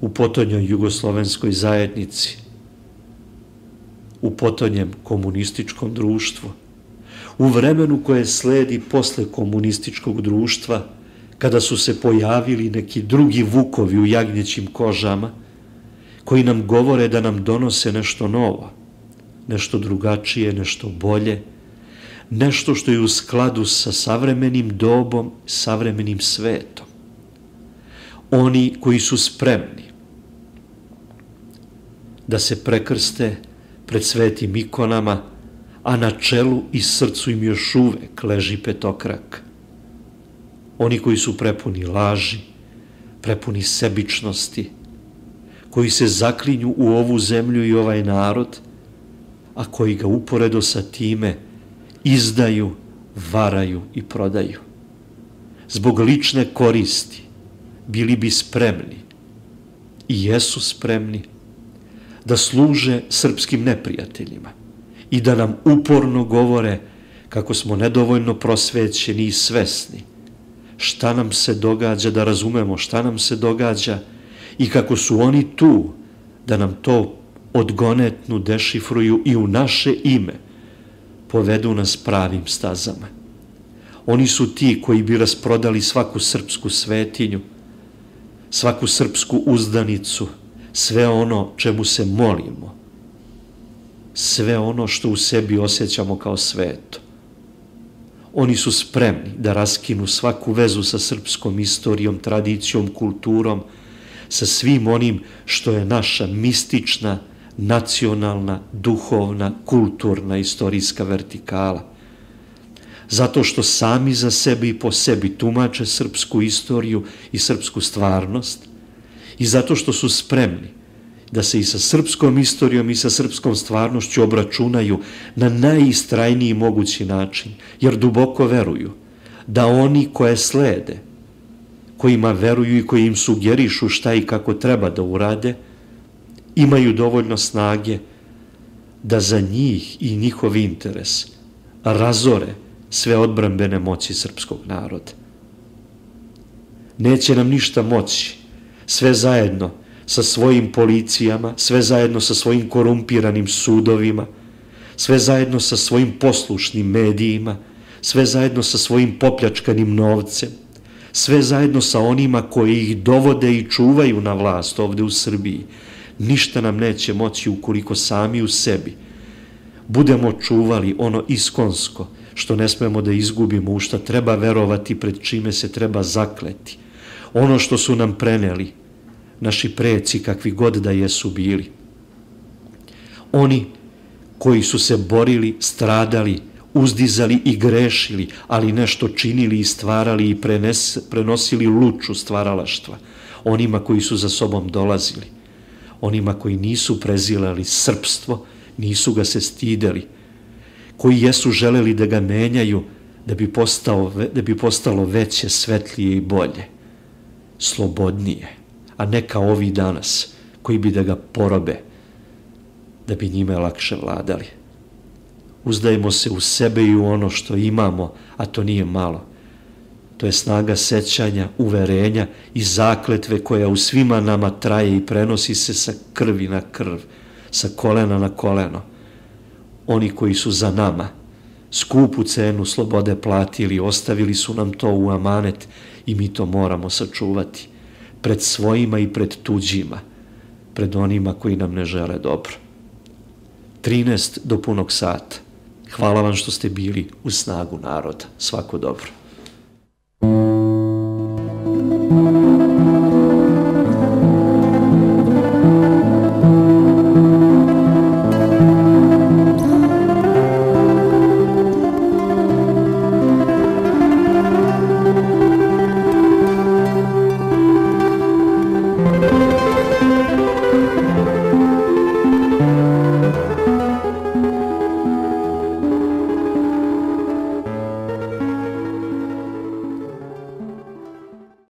Speaker 1: u potonjoj jugoslovenskoj zajednici, u potonjem komunističkom društvu, u vremenu koje sledi posle komunističkog društva, kada su se pojavili neki drugi vukovi u jagnjećim kožama, koji nam govore da nam donose nešto novo, nešto drugačije, nešto bolje, nešto što je u skladu sa savremenim dobom, savremenim svetom. Oni koji su spremni da se prekrste pred svetim ikonama, a na čelu i srcu im još uvek leži petokrak. Oni koji su prepuni laži, prepuni sebičnosti, koji se zaklinju u ovu zemlju i ovaj narod, a koji ga uporedo sa time izdaju, varaju i prodaju. Zbog lične koristi bili bi spremni i jesu spremni da služe srpskim neprijateljima i da nam uporno govore kako smo nedovoljno prosvećeni i svesni šta nam se događa, da razumemo šta nam se događa i kako su oni tu da nam to odgonetnu dešifruju i u naše ime povedu nas pravim stazama. Oni su ti koji bi rasprodali svaku srpsku svetinju, svaku srpsku uzdanicu, sve ono čemu se molimo, sve ono što u sebi osjećamo kao sveto. Oni su spremni da raskinu svaku vezu sa srpskom istorijom, tradicijom, kulturom, sa svim onim što je naša mistična, nacionalna, duhovna, kulturna, istorijska vertikala. Zato što sami za sebe i po sebi tumače srpsku istoriju i srpsku stvarnost i zato što su spremni da se i sa srpskom istorijom i sa srpskom stvarnošću obračunaju na najistrajniji mogući način, jer duboko veruju da oni koje slede, kojima veruju i koji im sugerišu šta i kako treba da urade, imaju dovoljno snage da za njih i njihov interes razore sve odbrambene moći srpskog naroda. Neće nam ništa moći, sve zajedno sa svojim policijama, sve zajedno sa svojim korumpiranim sudovima, sve zajedno sa svojim poslušnim medijima, sve zajedno sa svojim popljačkanim novcem, sve zajedno sa onima koji ih dovode i čuvaju na vlast ovde u Srbiji, ništa nam neće moći ukoliko sami u sebi budemo čuvali ono iskonsko što ne smemo da izgubimo, u što treba verovati, pred čime se treba zakleti. Ono što su nam preneli naši preci kakvi god da jesu bili. Oni koji su se borili, stradali, uzdizali i grešili, ali nešto činili i stvarali i prenes, prenosili luču stvaralaštva onima koji su za sobom dolazili, onima koji nisu prezilali srpstvo, nisu ga se stideli, koji jesu želeli da ga menjaju, da bi, postao, da bi postalo veće, svetlije i bolje, slobodnije, a ne kao ovi danas, koji bi da ga porobe, da bi njime lakše vladali uzdajemo se u sebe i u ono što imamo, a to nije malo. To je snaga sećanja, uverenja i zakletve koja u svima nama traje i prenosi se sa krvi na krv, sa kolena na koleno. Oni koji su za nama skupu cenu slobode platili, ostavili su nam to u amanet i mi to moramo sačuvati pred svojima i pred tuđima, pred onima koji nam ne žele dobro. 13 do punog sata. Hvala vam što ste bili u snagu naroda. Svako dobro. Thank you.